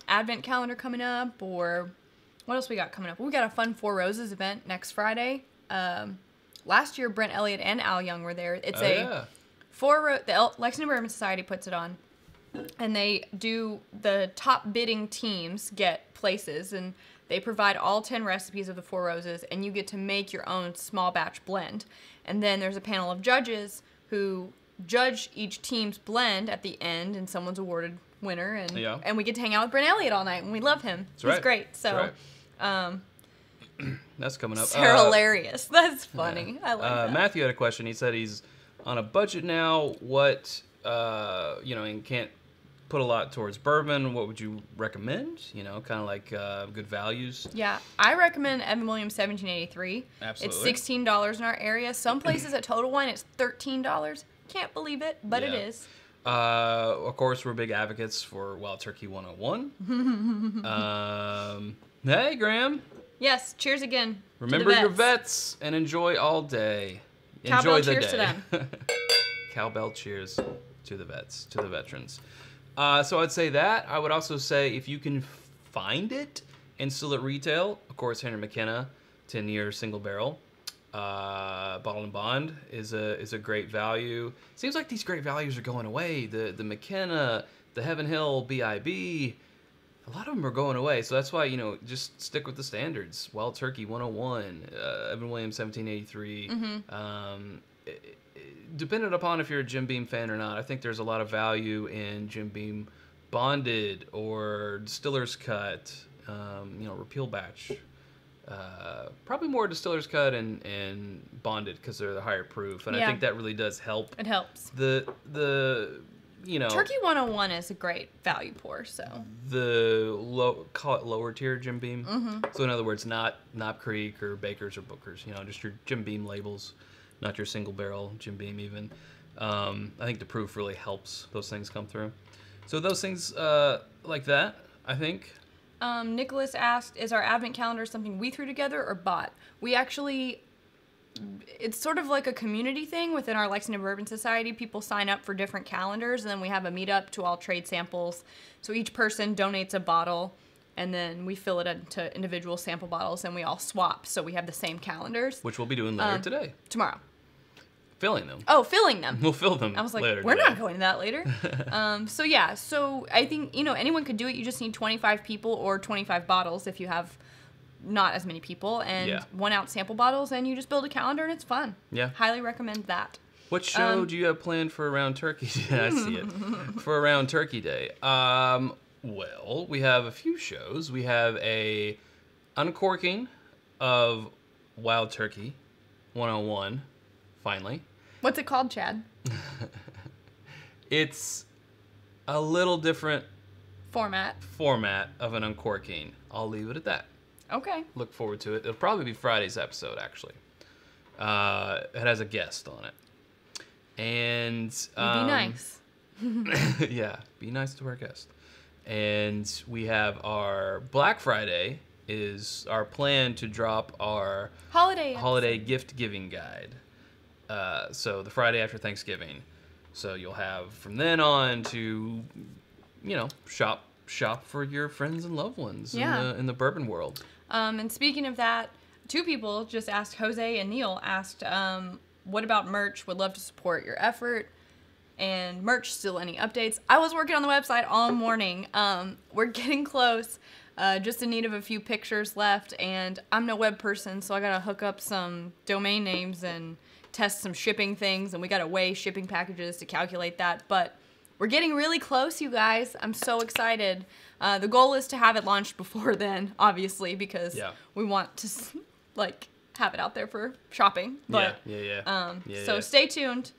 advent calendar coming up, or what else we got coming up? We got a fun Four Roses event next Friday. Um, last year, Brent Elliott and Al Young were there. It's oh, a yeah. four ro- the El- Lexington Bourbon Society puts it on, and they do the top bidding teams get places, and they provide all ten recipes of the Four Roses, and you get to make your own small batch blend. And then there's a panel of judges who judge each team's blend at the end, and someone's awarded winner, and Yeah. and we get to hang out with Brent Elliott all night, and we love him. That's He's right. great. That's So. right. Um, <clears throat> That's coming up. they're Uh, hilarious. <laughs> That's funny. I like Uh, that. Matthew had a question. He said he's on a budget now. What uh, you know, and can't put a lot towards bourbon. What would you recommend? You know, kind of like uh, good values. Yeah, I recommend Evan Williams 1783. Absolutely. It's sixteen dollars in our area. Some places at Total Wine it's thirteen dollars. Can't believe it, but it Yeah. is. Uh, of course, we're big advocates for Wild Turkey 101. <laughs> um, hey, Graham. Yes. Cheers again. to Remember your vets and enjoy all day. Cowbell enjoy the cheers to day. them. <laughs> Cowbell cheers to the vets, to the veterans. Uh, so I'd say that. I would also say if you can find it and still at retail, of course, Henry McKenna, 10 year single barrel. Uh, bottle and bond is a is a great value. Seems like these great values are going away. The the McKenna, the Heaven Hill BIB, a lot of them are going away. So that's why you know just stick with the standards. Wild Turkey 101, uh, Evan Williams 1783. Um, i- i- dependent upon if you're a Jim Beam fan or not, I think there's a lot of value in Jim Beam bonded or distiller's cut. Um, you know, repeal batch. Uh, probably more distiller's cut and, and bonded because they're the higher proof, and I think that really does help It helps. the the you know Turkey 101 is a great value pour. So the low call it lower tier Jim Beam. Mm-hmm. So in other words, not Knob Creek or Bakers or Bookers. You know, just your Jim Beam labels, not your single barrel Jim Beam even. Um, I think the proof really helps those things come through. So those things uh, like that, I think. Um, Nicholas asked, "Is our advent calendar something we threw together or bought?" We actually, it's sort of like a community thing within our Lexington Bourbon Society. People sign up for different calendars, and then we have a meetup to all trade samples. So each person donates a bottle, and then we fill it into individual sample bottles, and we all swap. So we have the same calendars Which we'll be doing later Um, today. tomorrow. Filling them. Oh, filling them. We'll fill them I was like, later we're today. not going to that later. <laughs> um, so yeah, so I think you know anyone could do it. You just need 25 people or 25 bottles if you have not as many people, and Yeah. one ounce sample bottles, and you just build a calendar and it's fun. Yeah. highly recommend that. What show Um, do you have planned for around Turkey? <laughs> Day? I see it. <laughs> for around Turkey Day. Um, well, we have a few shows. We have a uncorking of Wild Turkey 101. Finally, What's it called, Chad? <laughs> it's a little different Format. format of an uncorking. I'll leave it at that. Okay. Look forward to it. It'll probably be Friday's episode, actually. Uh, it has a guest on it. And Be um, nice. <laughs> yeah, be nice to our guest. And we have our Black Friday is our plan to drop our Holiday. holiday gift giving guide. Uh, so the Friday after Thanksgiving. So you'll have from then on to, you know, shop shop for your friends and loved ones Yeah. in the in the bourbon world. Um, and speaking of that, two people just asked Jose and Neil asked, um, "What about merch? Would love to support your effort." And merch, still any updates? I was working on the website all morning. Um, we're getting close. Uh, just in need of a few pictures left, and I'm no web person, so I gotta hook up some domain names and test some shipping things, and we gotta weigh shipping packages to calculate that. But we're getting really close, you guys. I'm so excited. Uh, the goal is to have it launched before <laughs> then, obviously, because Yeah. we want to like have it out there for shopping. But yeah, yeah, yeah. um, yeah, so yeah. stay tuned.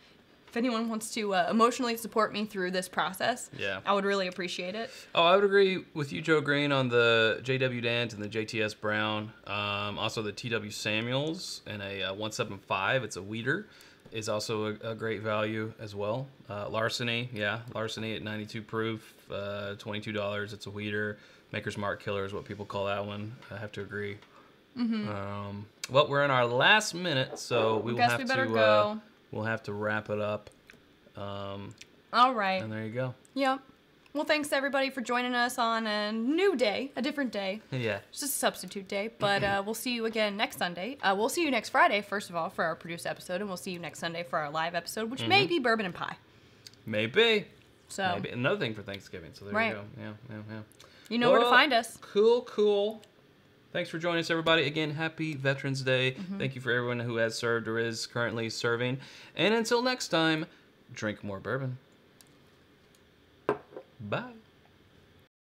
If anyone wants to uh, emotionally support me through this process, Yeah. I would really appreciate it. Oh, I would agree with you, Joe Green, on the JW Dant and the JTS Brown. Um, also, the TW Samuels and a uh, 175. It's a wheater. Is also a, a great value as well. Uh, larceny, yeah, larceny at 92 proof, uh, $22. It's a wheater. Maker's Mark Killer is what people call that one. I have to agree. Um, well, we're in our last minute, so we will Guess have we better to uh, go. We'll have to wrap it up. Um, All right. and there you go. Yep. Well, thanks everybody for joining us on a new day, a different day. <laughs> Yeah. It's just a substitute day, <clears throat> but uh, we'll see you again next Sunday. Uh, we'll see you next Friday, first of all, for our produced episode, and we'll see you next Sunday for our live episode, which may be bourbon and pie. Maybe. So Maybe another thing for Thanksgiving. So there Right. you go. Yeah, yeah, yeah. you know where to find us. Cool, cool. Thanks for joining us, everybody. Again, happy Veterans Day. Mm-hmm. Thank you for everyone who has served or is currently serving. And until next time, drink more bourbon. Bye.